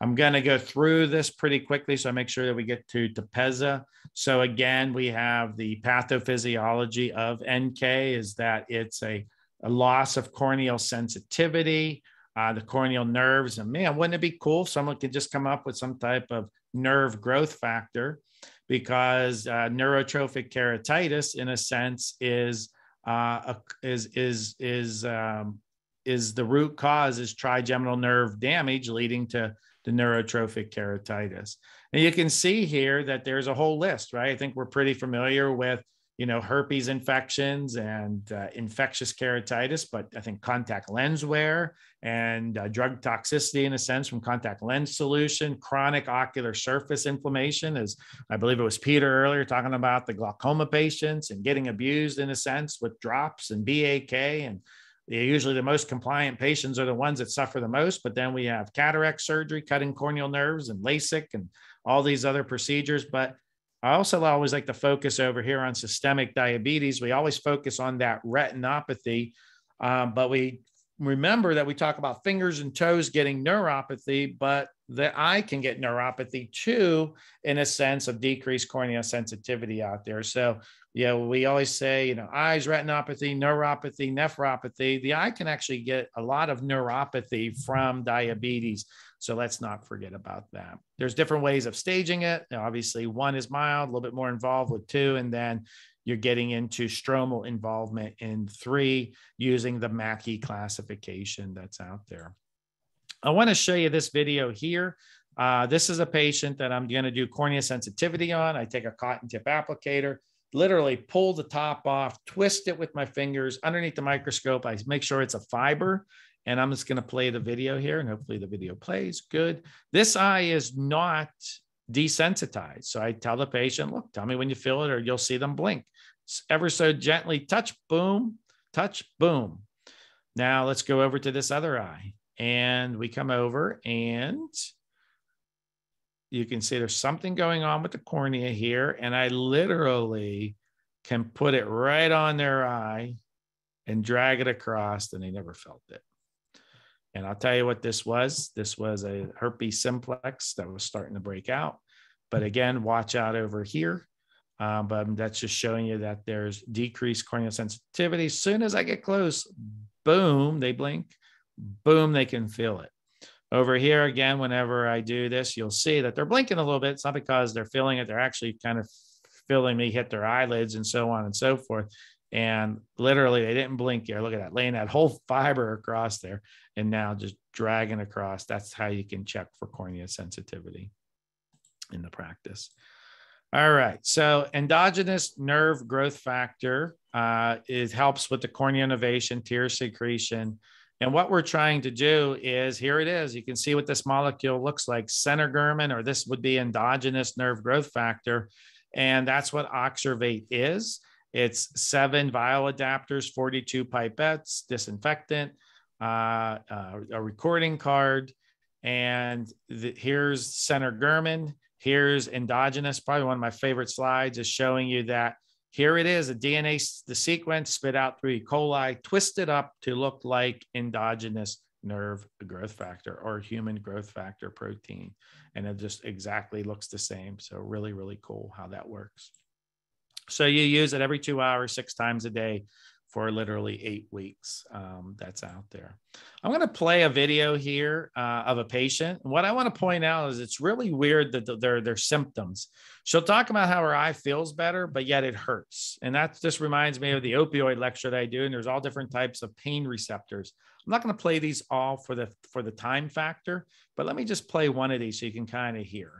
I'm going to go through this pretty quickly so i make sure that we get to tepezza. So again we have the pathophysiology of nk is that it's a, a loss of corneal sensitivity uh, the corneal nerves. And man, wouldn't it be cool if someone could just come up with some type of nerve growth factor? Because uh, neurotrophic keratitis, in a sense, is uh, is is is um, is the root cause is trigeminal nerve damage leading to the neurotrophic keratitis. And you can see here that there's a whole list, right? I think we're pretty familiar with you know, herpes infections and uh, infectious keratitis, but I think contact lens wear and uh, drug toxicity, in a sense, from contact lens solution, chronic ocular surface inflammation, as I believe it was Peter earlier talking about the glaucoma patients and getting abused, in a sense, with drops and BAK. And usually the most compliant patients are the ones that suffer the most. But then we have cataract surgery, cutting corneal nerves, and LASIK, and all these other procedures. But I also always like to focus over here on systemic diabetes. We always focus on that retinopathy, um, but we remember that we talk about fingers and toes getting neuropathy, but the eye can get neuropathy too, in a sense of decreased corneal sensitivity out there. So, yeah, we always say, you know, eyes, retinopathy, neuropathy, nephropathy. The eye can actually get a lot of neuropathy from diabetes. So let's not forget about that. There's different ways of staging it. Obviously, one is mild, a little bit more involved with two, and then you're getting into stromal involvement in three using the Mackie classification that's out there. I want to show you this video here. Uh, this is a patient that I'm going to do cornea sensitivity on. I take a cotton tip applicator, literally pull the top off, twist it with my fingers underneath the microscope. I make sure it's a fiber and I'm just going to play the video here and hopefully the video plays good. This eye is not desensitized. So I tell the patient, look, tell me when you feel it or you'll see them blink. Ever so gently touch, boom, touch, boom. Now let's go over to this other eye. And we come over and you can see there's something going on with the cornea here. And I literally can put it right on their eye and drag it across, and they never felt it. And I'll tell you what this was. This was a herpes simplex that was starting to break out. But again, watch out over here. Um, but that's just showing you that there's decreased corneal sensitivity. As soon as I get close, boom, they blink, boom, they can feel it. Over here, again, whenever I do this, you'll see that they're blinking a little bit. It's not because they're feeling it, they're actually kind of feeling me hit their eyelids and so on and so forth. And literally, they didn't blink here. Look at that, laying that whole fiber across there and now just dragging across. That's how you can check for cornea sensitivity in the practice. All right. So endogenous nerve growth factor uh, it helps with the cornea innervation, tear secretion. And what we're trying to do is here it is. You can see what this molecule looks like. Centergermin, or this would be endogenous nerve growth factor. And that's what Oxervate is. It's seven vial adapters, 42 pipettes, disinfectant, uh, uh, a recording card, and the, here's Centergermin. Here's endogenous. Probably one of my favorite slides is showing you that here it is, a DNA, the sequence spit out through E. coli, twisted up to look like endogenous nerve growth factor or human growth factor protein. And it just exactly looks the same. So really, really cool how that works. So you use it every two hours, six times a day for literally eight weeks. Um, that's out there. I'm going to play a video here uh, of a patient. What I want to point out is it's really weird that their their symptoms. She'll talk about how her eye feels better, but yet it hurts, and that just reminds me of the opioid lecture that I do. And there's all different types of pain receptors. I'm not going to play these all for the for the time factor, but let me just play one of these so you can kind of hear.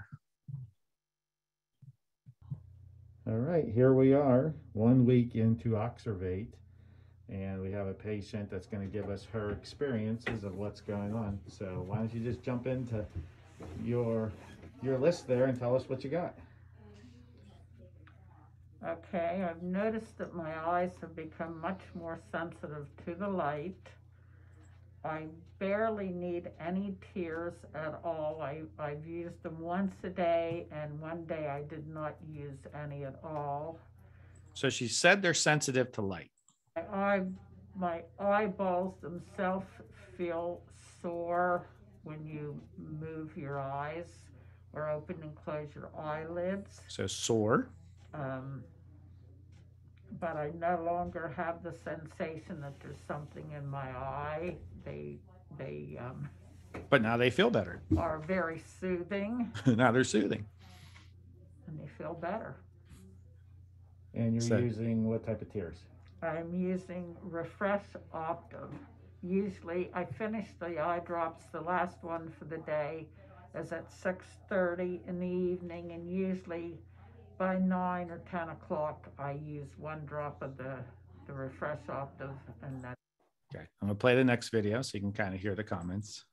All right, here we are, one week into Oxervate and we have a patient that's going to give us her experiences of what's going on. So why don't you just jump into your your list there and tell us what you got. Okay, I've noticed that my eyes have become much more sensitive to the light. I barely need any tears at all. I, I've used them once a day, and one day I did not use any at all. So she said they're sensitive to light. My eye, my eyeballs themselves feel sore when you move your eyes or open and close your eyelids. So sore. Um, but I no longer have the sensation that there's something in my eye. They they um, but now they feel better. Are very soothing. now they're soothing. And they feel better. And you're so, using what type of tears? I'm using Refresh Optive. Usually I finish the eye drops, the last one for the day is at 6.30 in the evening and usually by 9 or 10 o'clock I use one drop of the, the Refresh Optive and that. Okay, I'm gonna play the next video so you can kind of hear the comments.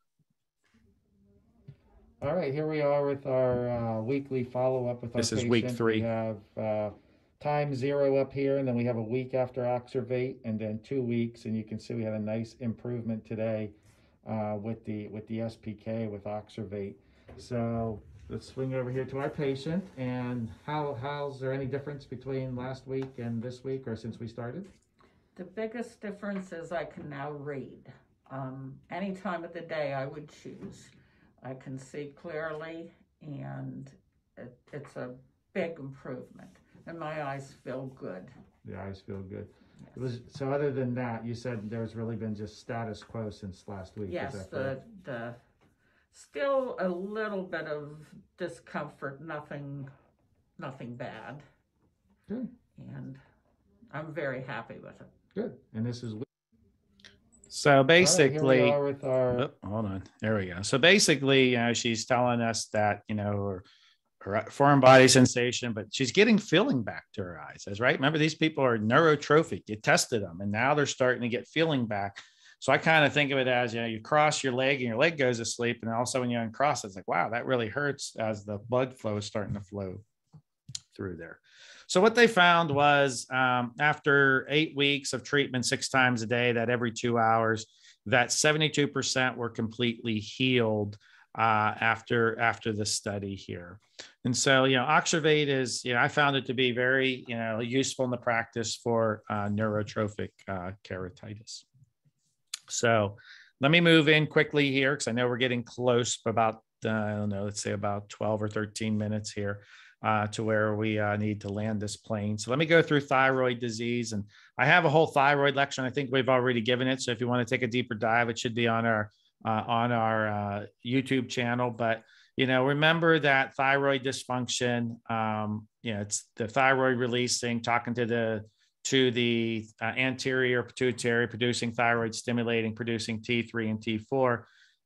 All right, here we are with our uh, weekly follow-up with our This is patient. week three. We have uh, time zero up here, and then we have a week after Oxervate, and then two weeks, and you can see we had a nice improvement today uh, with the with the SPK with Oxervate. So let's swing over here to our patient, and how how's there any difference between last week and this week, or since we started? The biggest difference is I can now read. Um, any time of the day I would choose. I can see clearly, and it, it's a big improvement and my eyes feel good. The eyes feel good. It was, so other than that, you said there's really been just status quo since last week. Yes, the, the, still a little bit of discomfort, nothing, nothing bad. Good, And I'm very happy with it. good. And this is. So All right, here we basically, are with our, Oh, hold on. There we go. So basically, you know, she's telling us that, you know, or her foreign body sensation, but she's getting feeling back to her eyes. As right, remember these people are neurotrophic. You tested them, and now they're starting to get feeling back. So I kind of think of it as you know, you cross your leg and your leg goes asleep, and also when you uncross, it's like wow, that really hurts as the blood flow is starting to flow through there. So what they found was um, after eight weeks of treatment, six times a day, that every two hours, that 72% were completely healed uh, after after the study here. And so, you know, oxervate is, you know, I found it to be very, you know, useful in the practice for uh, neurotrophic uh, keratitis. So let me move in quickly here because I know we're getting close, about, uh, I don't know, let's say about 12 or 13 minutes here. Uh, to where we uh, need to land this plane. So let me go through thyroid disease. And I have a whole thyroid lecture. And I think we've already given it. So if you want to take a deeper dive, it should be on our uh, on our uh, YouTube channel. But you know, remember that thyroid dysfunction. Um, you know, it's the thyroid releasing, talking to the to the uh, anterior pituitary, producing thyroid stimulating, producing T3 and T4.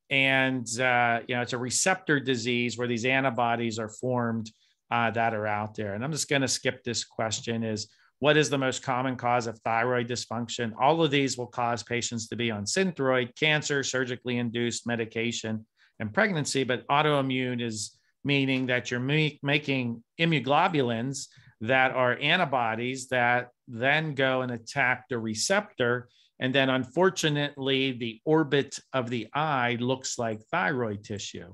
And uh, you know, it's a receptor disease where these antibodies are formed uh, that are out there. And I'm just going to skip this question is what is the most common cause of thyroid dysfunction? All of these will cause patients to be on synthroid, cancer, surgically induced medication, and pregnancy. But autoimmune is meaning that you're make, making immunoglobulins that are antibodies that then go and attack the receptor. And then, unfortunately, the orbit of the eye looks like thyroid tissue.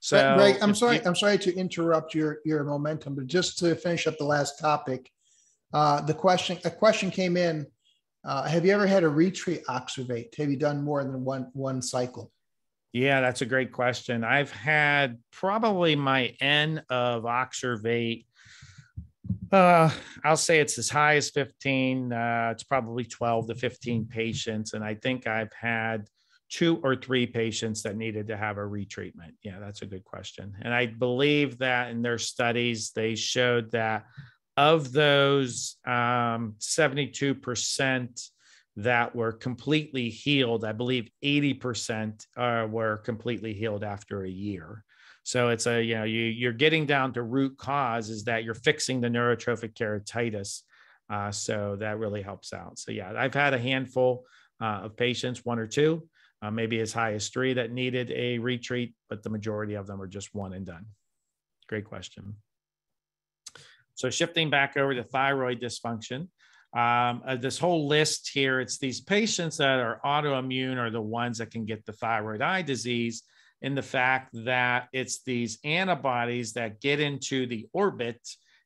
So, Greg, I'm sorry. You, I'm sorry to interrupt your your momentum, but just to finish up the last topic, uh, the question a question came in. Uh, have you ever had a retreat oxervate? Have you done more than one one cycle? Yeah, that's a great question. I've had probably my N of oxervate. Uh, I'll say it's as high as 15. Uh, it's probably 12 to 15 patients. And I think I've had two or three patients that needed to have a retreatment? Yeah, that's a good question. And I believe that in their studies, they showed that of those um, 72% that were completely healed, I believe 80% uh, were completely healed after a year. So it's a, you know, you, you're getting down to root cause is that you're fixing the neurotrophic keratitis. Uh, so that really helps out. So yeah, I've had a handful uh, of patients, one or two, uh, maybe as high as three that needed a retreat, but the majority of them are just one and done. Great question. So shifting back over to thyroid dysfunction, um, uh, this whole list here, it's these patients that are autoimmune are the ones that can get the thyroid eye disease in the fact that it's these antibodies that get into the orbit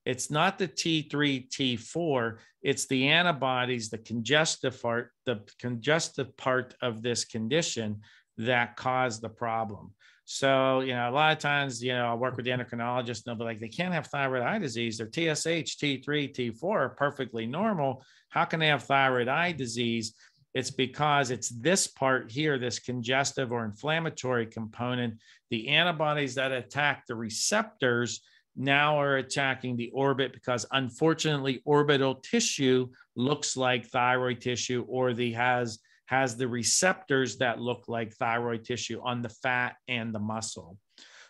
it's not the T3, T4, it's the antibodies, the congestive part, the congestive part of this condition that cause the problem. So, you know, a lot of times, you know, I work with the endocrinologist and they'll be like, they can't have thyroid eye disease. Their TSH, T3, T4 are perfectly normal. How can they have thyroid eye disease? It's because it's this part here, this congestive or inflammatory component, the antibodies that attack the receptors now are attacking the orbit because unfortunately orbital tissue looks like thyroid tissue or the has has the receptors that look like thyroid tissue on the fat and the muscle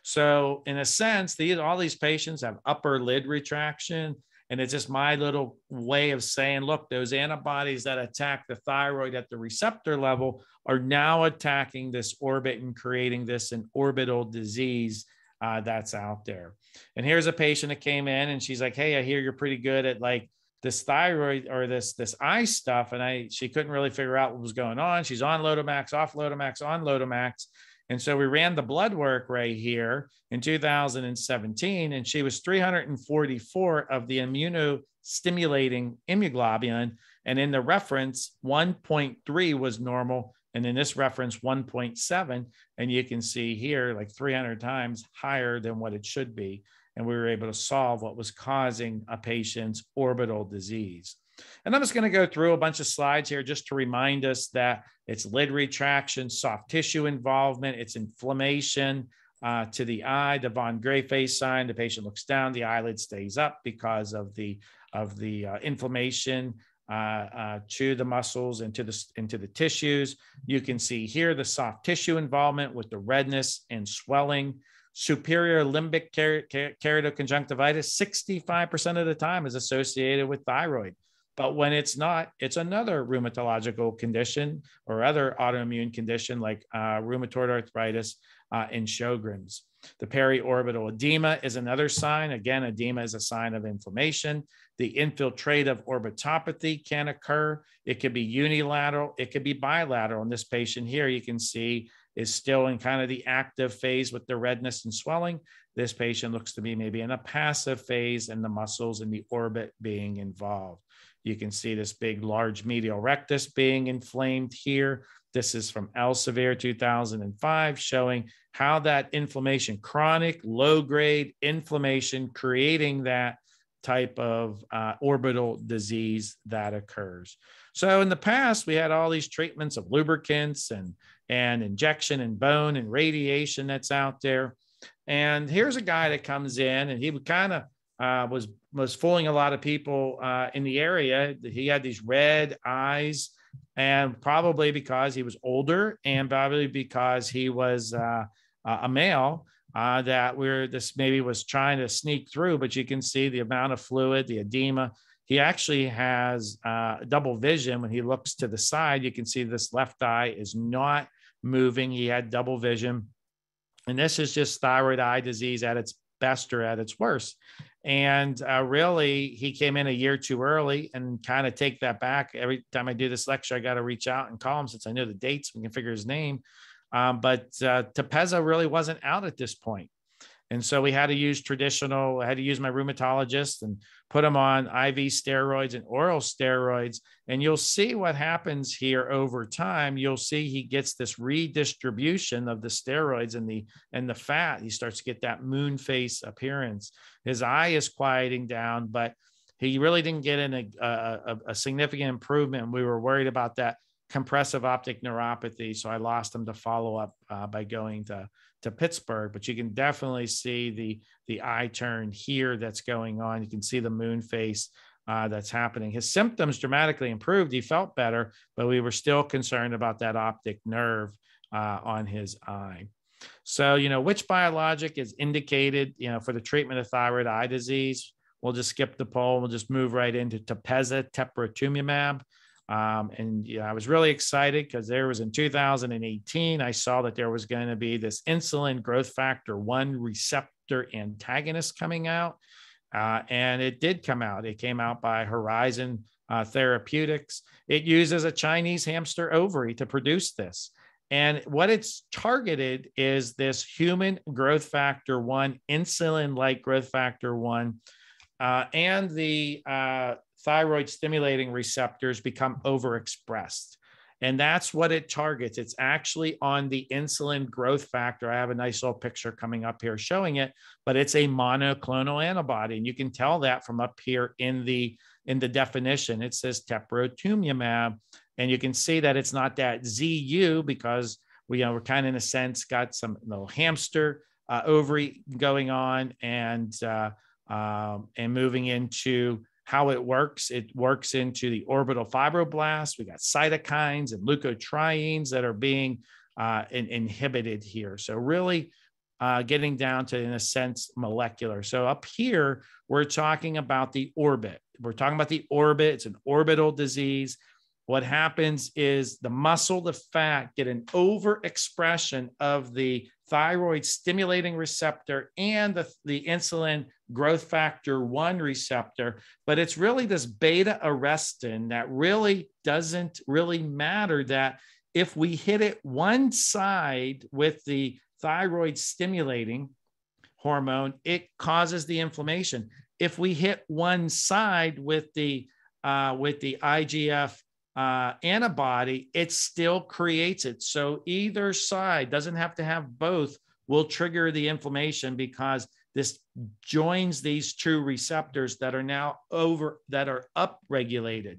so in a sense these all these patients have upper lid retraction and it's just my little way of saying look those antibodies that attack the thyroid at the receptor level are now attacking this orbit and creating this an orbital disease uh, that's out there. And here's a patient that came in and she's like, Hey, I hear you're pretty good at like this thyroid or this this eye stuff. And I she couldn't really figure out what was going on. She's on Lotemax, off Lotemax, on Lotemax. And so we ran the blood work right here in 2017, and she was 344 of the immunostimulating immunoglobulin. And in the reference, 1.3 was normal, and in this reference, 1.7. And you can see here, like 300 times higher than what it should be. And we were able to solve what was causing a patient's orbital disease. And I'm just going to go through a bunch of slides here just to remind us that it's lid retraction, soft tissue involvement, it's inflammation uh, to the eye, the von Graefe sign. The patient looks down, the eyelid stays up because of the of the uh, inflammation uh, uh, to the muscles and to the into the tissues. You can see here the soft tissue involvement with the redness and swelling. Superior limbic ker- ker- keratoconjunctivitis, 65% of the time is associated with thyroid. But when it's not, it's another rheumatological condition or other autoimmune condition like uh, rheumatoid arthritis uh, and Sjogren's. The periorbital edema is another sign. Again, edema is a sign of inflammation. The infiltrative orbitopathy can occur. It could be unilateral, it could be bilateral. In this patient here, you can see is still in kind of the active phase with the redness and swelling. This patient looks to be maybe in a passive phase and the muscles in the orbit being involved. You can see this big, large medial rectus being inflamed here. This is from Elsevier 2005, showing how that inflammation, chronic low grade inflammation, creating that type of uh, orbital disease that occurs. So in the past, we had all these treatments of lubricants and, and injection and bone and radiation that's out there. And here's a guy that comes in and he kind of uh, was was fooling a lot of people uh, in the area. He had these red eyes, and probably because he was older, and probably because he was uh, a male, uh, that we're this maybe was trying to sneak through. But you can see the amount of fluid, the edema. He actually has uh, double vision when he looks to the side. You can see this left eye is not moving. He had double vision. And this is just thyroid eye disease at its best or at its worst. And uh, really, he came in a year too early and kind of take that back. Every time I do this lecture, I got to reach out and call him since I know the dates. We can figure his name. Um, but uh, Tepezza really wasn't out at this point. And so we had to use traditional, I had to use my rheumatologist and put him on IV steroids and oral steroids. And you'll see what happens here over time. You'll see he gets this redistribution of the steroids and the and the fat. He starts to get that moon face appearance. His eye is quieting down, but he really didn't get in a, a, a significant improvement. We were worried about that compressive optic neuropathy. So I lost him to follow up uh, by going to, to Pittsburgh. But you can definitely see the, the eye turn here that's going on. You can see the moon face uh, that's happening. His symptoms dramatically improved. He felt better, but we were still concerned about that optic nerve uh, on his eye. So, you know, which biologic is indicated, you know, for the treatment of thyroid eye disease? We'll just skip the poll. We'll just move right into Tepezza, teprotumumab. Um, and yeah, I was really excited because there was in 2018, I saw that there was going to be this insulin growth factor 1 receptor antagonist coming out. Uh, and it did come out. It came out by Horizon uh, Therapeutics. It uses a Chinese hamster ovary to produce this. And what it's targeted is this human growth factor 1, insulin like growth factor 1. Uh, and the uh, thyroid stimulating receptors become overexpressed. And that's what it targets. It's actually on the insulin growth factor. I have a nice little picture coming up here showing it, but it's a monoclonal antibody. And you can tell that from up here in the in the definition. It says teprotumumab. And you can see that it's not that ZU because we you know, we're kind of in a sense got some little hamster uh, ovary going on and uh, um, and moving into how it works. It works into the orbital fibroblasts. We got cytokines and leukotrienes that are being uh, in, inhibited here. So really uh, getting down to, in a sense, molecular. So up here, we're talking about the orbit. We're talking about the orbit. It's an orbital disease. What happens is the muscle, the fat get an overexpression of the thyroid stimulating receptor and the, the insulin growth factor 1 receptor. But it's really this beta arrestin that really doesn't really matter that if we hit it one side with the thyroid stimulating hormone it causes the inflammation. If we hit one side with the uh, with the igf uh, antibody, it still creates it. So either side doesn't have to have both will trigger the inflammation because this joins these two receptors that are now over that are upregulated.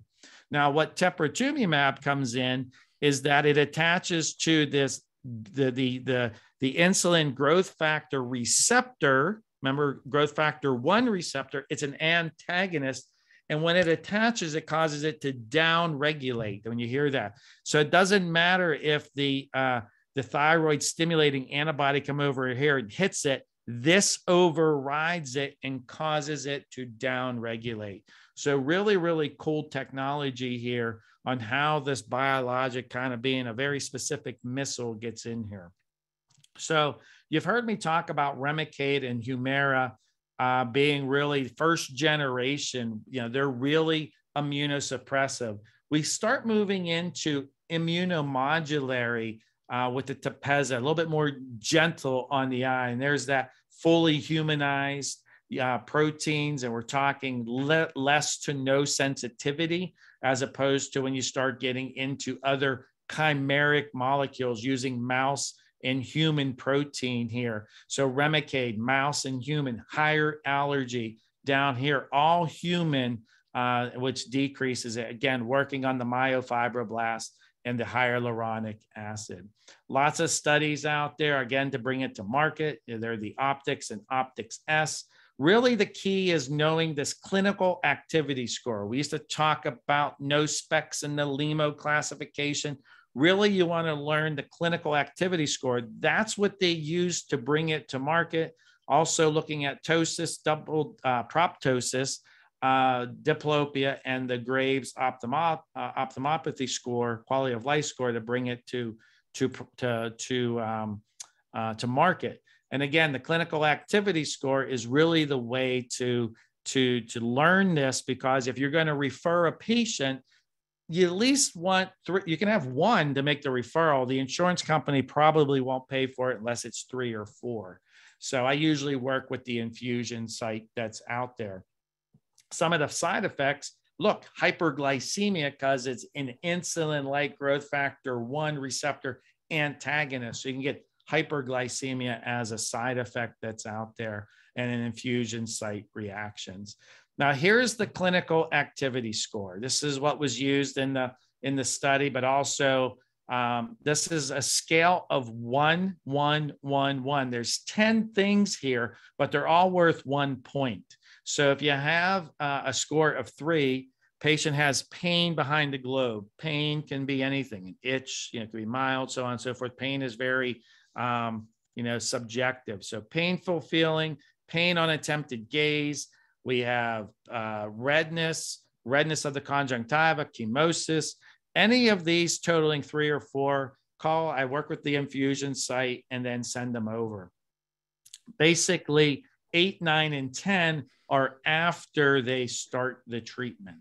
Now, what teprotumumab comes in is that it attaches to this the the the the insulin growth factor receptor. Remember, growth factor one receptor. It's an antagonist and when it attaches, it causes it to down regulate when you hear that. So it doesn't matter if the, uh, the thyroid stimulating antibody come over here and hits it, this overrides it and causes it to down regulate. So really, really cool technology here on how this biologic kind of being a very specific missile gets in here. So you've heard me talk about Remicade and Humira uh, being really first generation, you know, they're really immunosuppressive. We start moving into immunomodulatory uh, with the Tepezza, a little bit more gentle on the eye. And there's that fully humanized uh, proteins, and we're talking le- less to no sensitivity as opposed to when you start getting into other chimeric molecules using mouse and human protein here. So Remicade, mouse and human, higher allergy down here, all human, uh, which decreases it. Again, working on the myofibroblast and the hyaluronic acid. Lots of studies out there, again, to bring it to market. They're the Optics and Optics S. Really, the key is knowing this clinical activity score. We used to talk about NOSPECS in the LEMO classification. Really, you want to learn the clinical activity score. That's what they use to bring it to market. Also, looking at ptosis, double uh, proptosis, uh, diplopia, and the Graves ophthalmo- uh, ophthalmopathy score, quality of life score, to bring it to to to to um, uh, to market. And again, the clinical activity score is really the way to to to learn this because if you're going to refer a patient you at least want three you can have one to make the referral. The insurance company probably won't pay for it unless it's three or four. So i usually work with the infusion site that's out there. Some of the side effects look hyperglycemia because it's an insulin like growth factor 1 receptor antagonist. So you can get hyperglycemia as a side effect that's out there and an infusion site reactions now, here's the clinical activity score. This is what was used in the in the study, but also um, this is a scale of one, one, one, one. There's 10 things here, but they're all worth one point. So if you have uh, a score of three, patient has pain behind the globe. Pain can be anything, an itch, you know, it can be mild, so on and so forth. Pain is very, um, you know, subjective. So painful feeling, pain on attempted gaze, we have uh, redness, redness of the conjunctiva, chemosis, any of these totaling three or four, call. I work with the infusion site and then send them over. Basically, eight, nine, and 10 are after they start the treatment.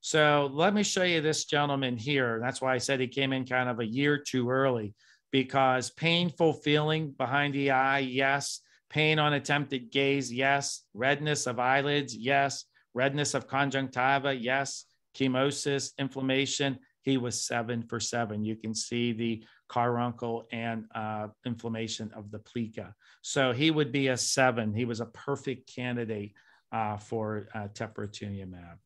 So let me show you this gentleman here. That's why I said he came in kind of a year too early because painful feeling behind the eye, yes pain on attempted gaze, yes. Redness of eyelids, yes. Redness of conjunctiva, yes. Chemosis, inflammation, he was seven for seven. You can see the caruncle and uh, inflammation of the plica. So he would be a seven. He was a perfect candidate uh, for uh, teprotumumab.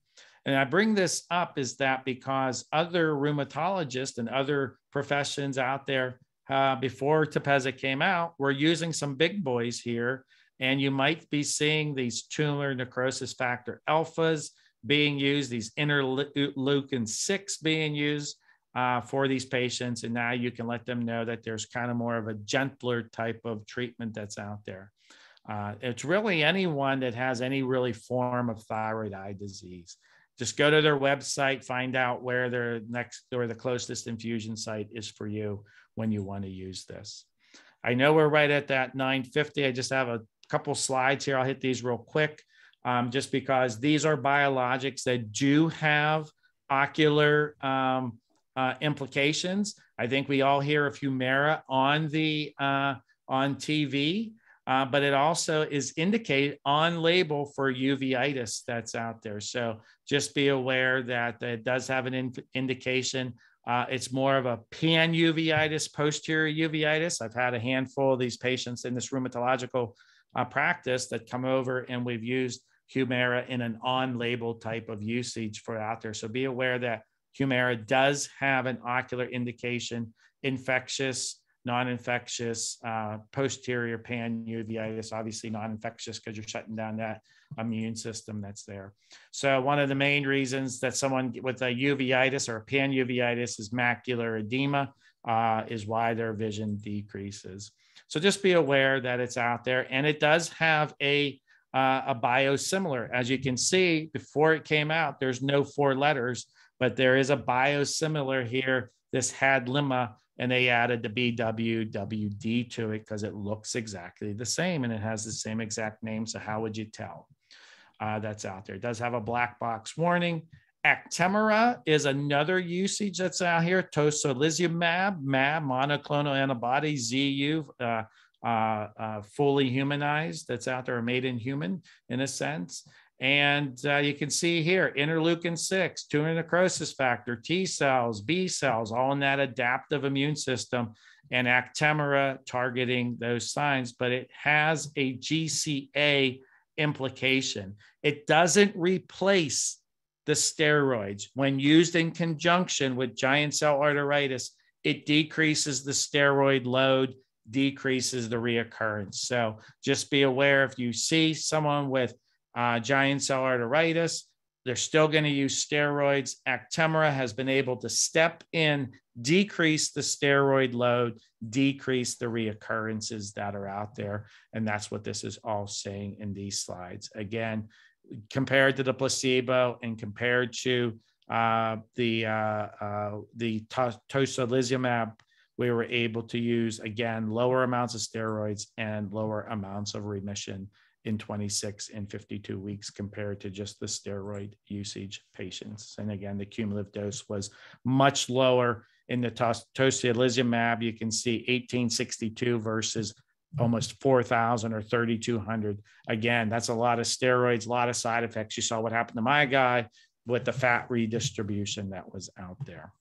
And I bring this up is that because other rheumatologists and other professions out there uh, before Tepezza came out, we're using some big boys here, and you might be seeing these tumor necrosis factor alphas being used, these interleukin 6 being used uh, for these patients. And now you can let them know that there's kind of more of a gentler type of treatment that's out there. Uh, it's really anyone that has any really form of thyroid eye disease. Just go to their website, find out where their next or the closest infusion site is for you when you want to use this. I know we're right at that 950. I just have a couple slides here. I'll hit these real quick um, just because these are biologics that do have ocular um, uh, implications. I think we all hear of Humira on the uh, on TV, uh, but it also is indicated on label for uveitis that's out there. So just be aware that it does have an in- indication uh, it's more of a pan uveitis, posterior uveitis. I've had a handful of these patients in this rheumatological uh, practice that come over and we've used Humira in an on label type of usage for out there. So be aware that Humira does have an ocular indication, infectious, non infectious, uh, posterior pan uveitis, obviously non infectious because you're shutting down that immune system that's there. So one of the main reasons that someone with a uveitis or a pan uveitis is macular edema uh, is why their vision decreases. So just be aware that it's out there, and it does have a uh, a biosimilar. As you can see, before it came out, there's no four letters, but there is a biosimilar here. This Hadlima, and they added the BWWD to it because it looks exactly the same and it has the same exact name. So how would you tell? Uh, that's out there. It does have a black box warning Actemra is another usage that's out here. Tocilizumab, MAB, monoclonal antibody, ZU, uh, uh, uh, fully humanized that's out there, made in human in a sense. And uh, you can see here interleukin 6, tumor necrosis factor, T cells, B cells, all in that adaptive immune system, and Actemra targeting those signs, but it has a GCA implication. It doesn't replace the steroids. When used in conjunction with giant cell arteritis, it decreases the steroid load, decreases the reoccurrence. So just be aware if you see someone with uh, giant cell arteritis, they're still going to use steroids. Actemra has been able to step in, decrease the steroid load, decrease the reoccurrences that are out there. And that's what this is all saying in these slides. Again, compared to the placebo and compared to uh, the uh, uh, the to- we were able to use again lower amounts of steroids and lower amounts of remission in 26 and 52 weeks compared to just the steroid usage patients. And again, the cumulative dose was much lower in the tos- tocilizumab. You can see 1862 versus almost 4,000 or 3,200. Again, that's a lot of steroids, a lot of side effects. You saw what happened to my guy with the fat redistribution that was out there.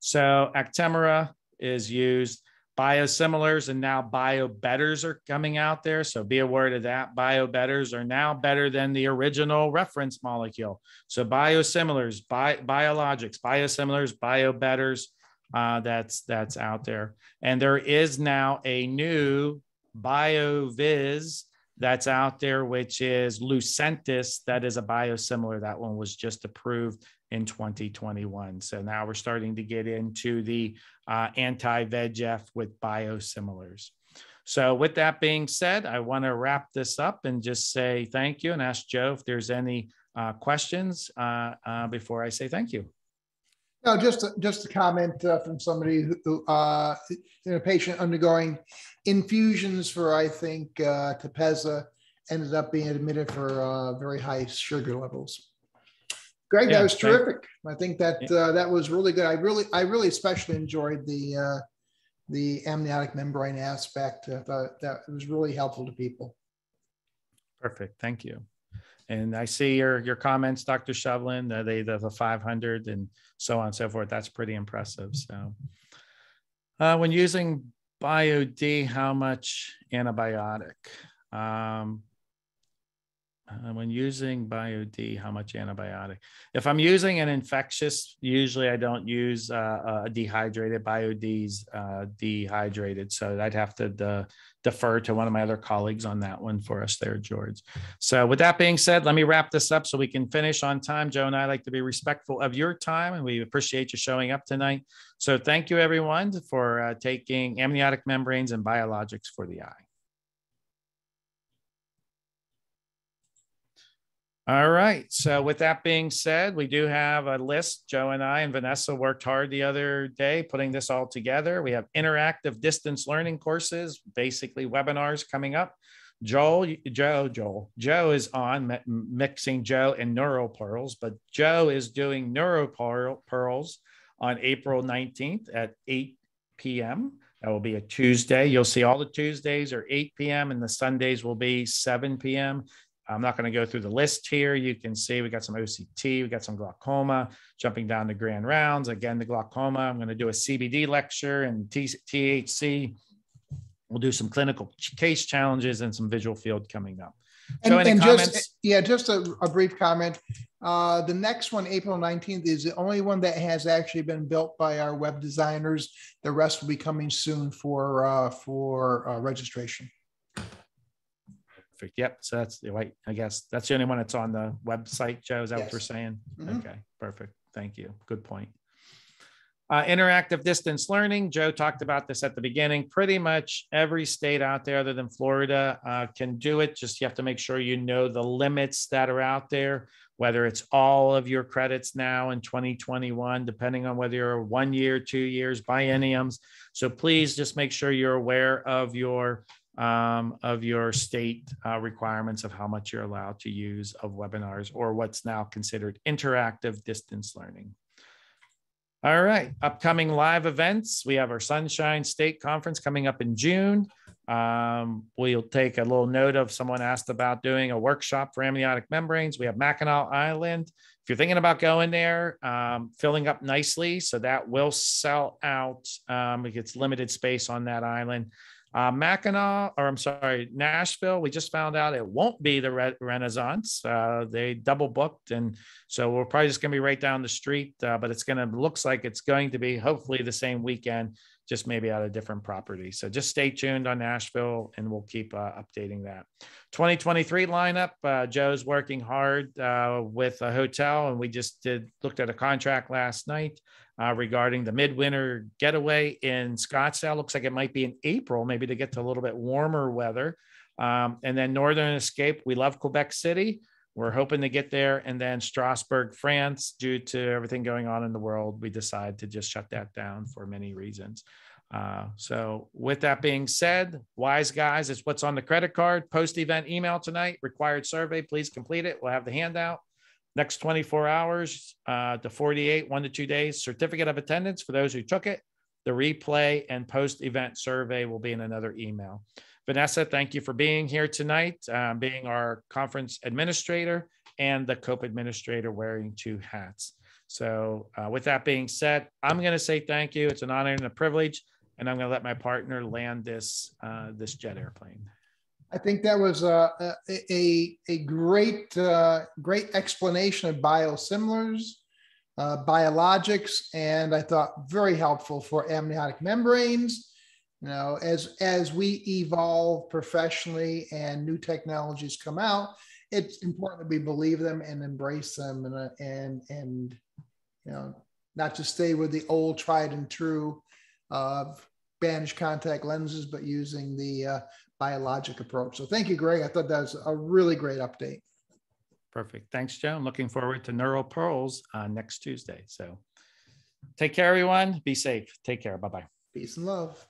So Actemra is used biosimilars and now biobetters are coming out there. So be aware of that. Biobetters are now better than the original reference molecule. So biosimilars, bi- biologics, biosimilars, biobetters, uh, that's that's out there. And there is now a new Byooviz that's out there, which is Lucentis. That is a biosimilar. That one was just approved in 2021. So now we're starting to get into the uh, anti-VEGF with biosimilars. So with that being said, I want to wrap this up and just say thank you and ask Joe if there's any uh, questions uh, uh before I say thank you. No, just a, just a comment uh, from somebody who, uh, a patient undergoing infusions for, I think, Tepezza ended up being admitted for very high sugar levels. Greg, Yeah, that was terrific. I think that uh, that was really good. I really, I really especially enjoyed the uh, the amniotic membrane aspect. I thought that it was really helpful to people. Perfect. Thank you. And I see your your comments, Dr. Shovlin, uh, they the, the 500 and so on and so forth. That's pretty impressive. So, uh, when using BioD, how much antibiotic? Um, uh, when using BioD, how much antibiotic? If I'm using an infectious, usually I don't use uh, uh, dehydrated. BioD's uh, dehydrated, so I'd have to de- defer to one of my other colleagues on that one for us there, George. So, with that being said, let me wrap this up so we can finish on time. Joe and I like to be respectful of your time, and we appreciate you showing up tonight. So, thank you everyone for uh, taking amniotic membranes and biologics for the eye. All right. So, with that being said, we do have a list. Joe and I and Vanessa worked hard the other day putting this all together. We have interactive distance learning courses, basically webinars coming up. Joel, Joe, Joel, Joe is on mi- mixing Joe and neural pearls, but Joe is doing pearl, pearls on April 19th at 8 p.m. That will be a Tuesday. You'll see all the Tuesdays are 8 p.m. and the Sundays will be 7 p.m. I'm not going to go through the list here. You can see we got some OCT, we got some glaucoma, jumping down to grand rounds. Again, the glaucoma, I'm going to do a CBD lecture and THC. We'll do some clinical case challenges and some visual field coming up. And, any and comments? just yeah, just a, a brief comment. Uh, the next one, April 19th, is the only one that has actually been built by our web designers. The rest will be coming soon for uh, for uh, registration. Perfect. Yep. So that's the right. I guess that's the only one that's on the website. Joe, is that what Yes. we're saying? Mhm. Okay. Perfect. Thank you. Good point. Uh, interactive distance learning. Joe talked about this at the beginning. Pretty much every state out there, other than Florida, uh, can do it. Just you have to make sure you know the limits that are out there. Whether it's all of your credits now in 2021, depending on whether you're one year, two years, bienniums. So please just make sure you're aware of your um, of your state uh, requirements of how much you're allowed to use of webinars or what's now considered interactive distance learning. All right, upcoming live events. We have our Sunshine State Conference coming up in June. Um, we'll take a little note of someone asked about doing a workshop for amniotic membranes. We have Mackinac Island. If you're thinking about going there, um, filling up nicely, so that will sell out. Um, it gets limited space on that island. Uh, Mackinac, or I'm sorry, Nashville, we just found out it won't be the Re- Renaissance. Uh, they double booked. And so we're probably just going to be right down the street, uh, but it's going to, looks like it's going to be hopefully the same weekend, just maybe at a different property. So just stay tuned on Nashville and we'll keep uh, updating that. 2023 lineup, uh, Joe's working hard uh, with a hotel and we just did, looked at a contract last night uh, regarding the midwinter getaway in Scottsdale. Looks like it might be in April, maybe to get to a little bit warmer weather. Um, and then Northern Escape, we love Quebec City. We're hoping to get there. And then Strasbourg, France, due to everything going on in the world, we decide to just shut that down for many reasons. Uh, so, with that being said, wise guys, it's what's on the credit card. Post event email tonight, required survey. Please complete it. We'll have the handout next 24 hours uh, to 48, one to two days. Certificate of attendance for those who took it. The replay and post event survey will be in another email. Vanessa, thank you for being here tonight, uh, being our conference administrator and the COPE administrator wearing two hats. So, uh, with that being said, I'm going to say thank you. It's an honor and a privilege, and I'm going to let my partner land this uh, this jet airplane. I think that was a, a, a, a great, uh, great explanation of biosimilars, uh, biologics, and I thought very helpful for amniotic membranes. You know, as as we evolve professionally and new technologies come out, it's important that we believe them and embrace them, and uh, and and you know, not just stay with the old tried and true of bandage contact lenses, but using the uh, biologic approach. So thank you, Greg. I thought that was a really great update. Perfect. Thanks, Joe. I'm looking forward to Neural Pearls uh, next Tuesday. So take care, everyone. Be safe. Take care. Bye bye. Peace and love.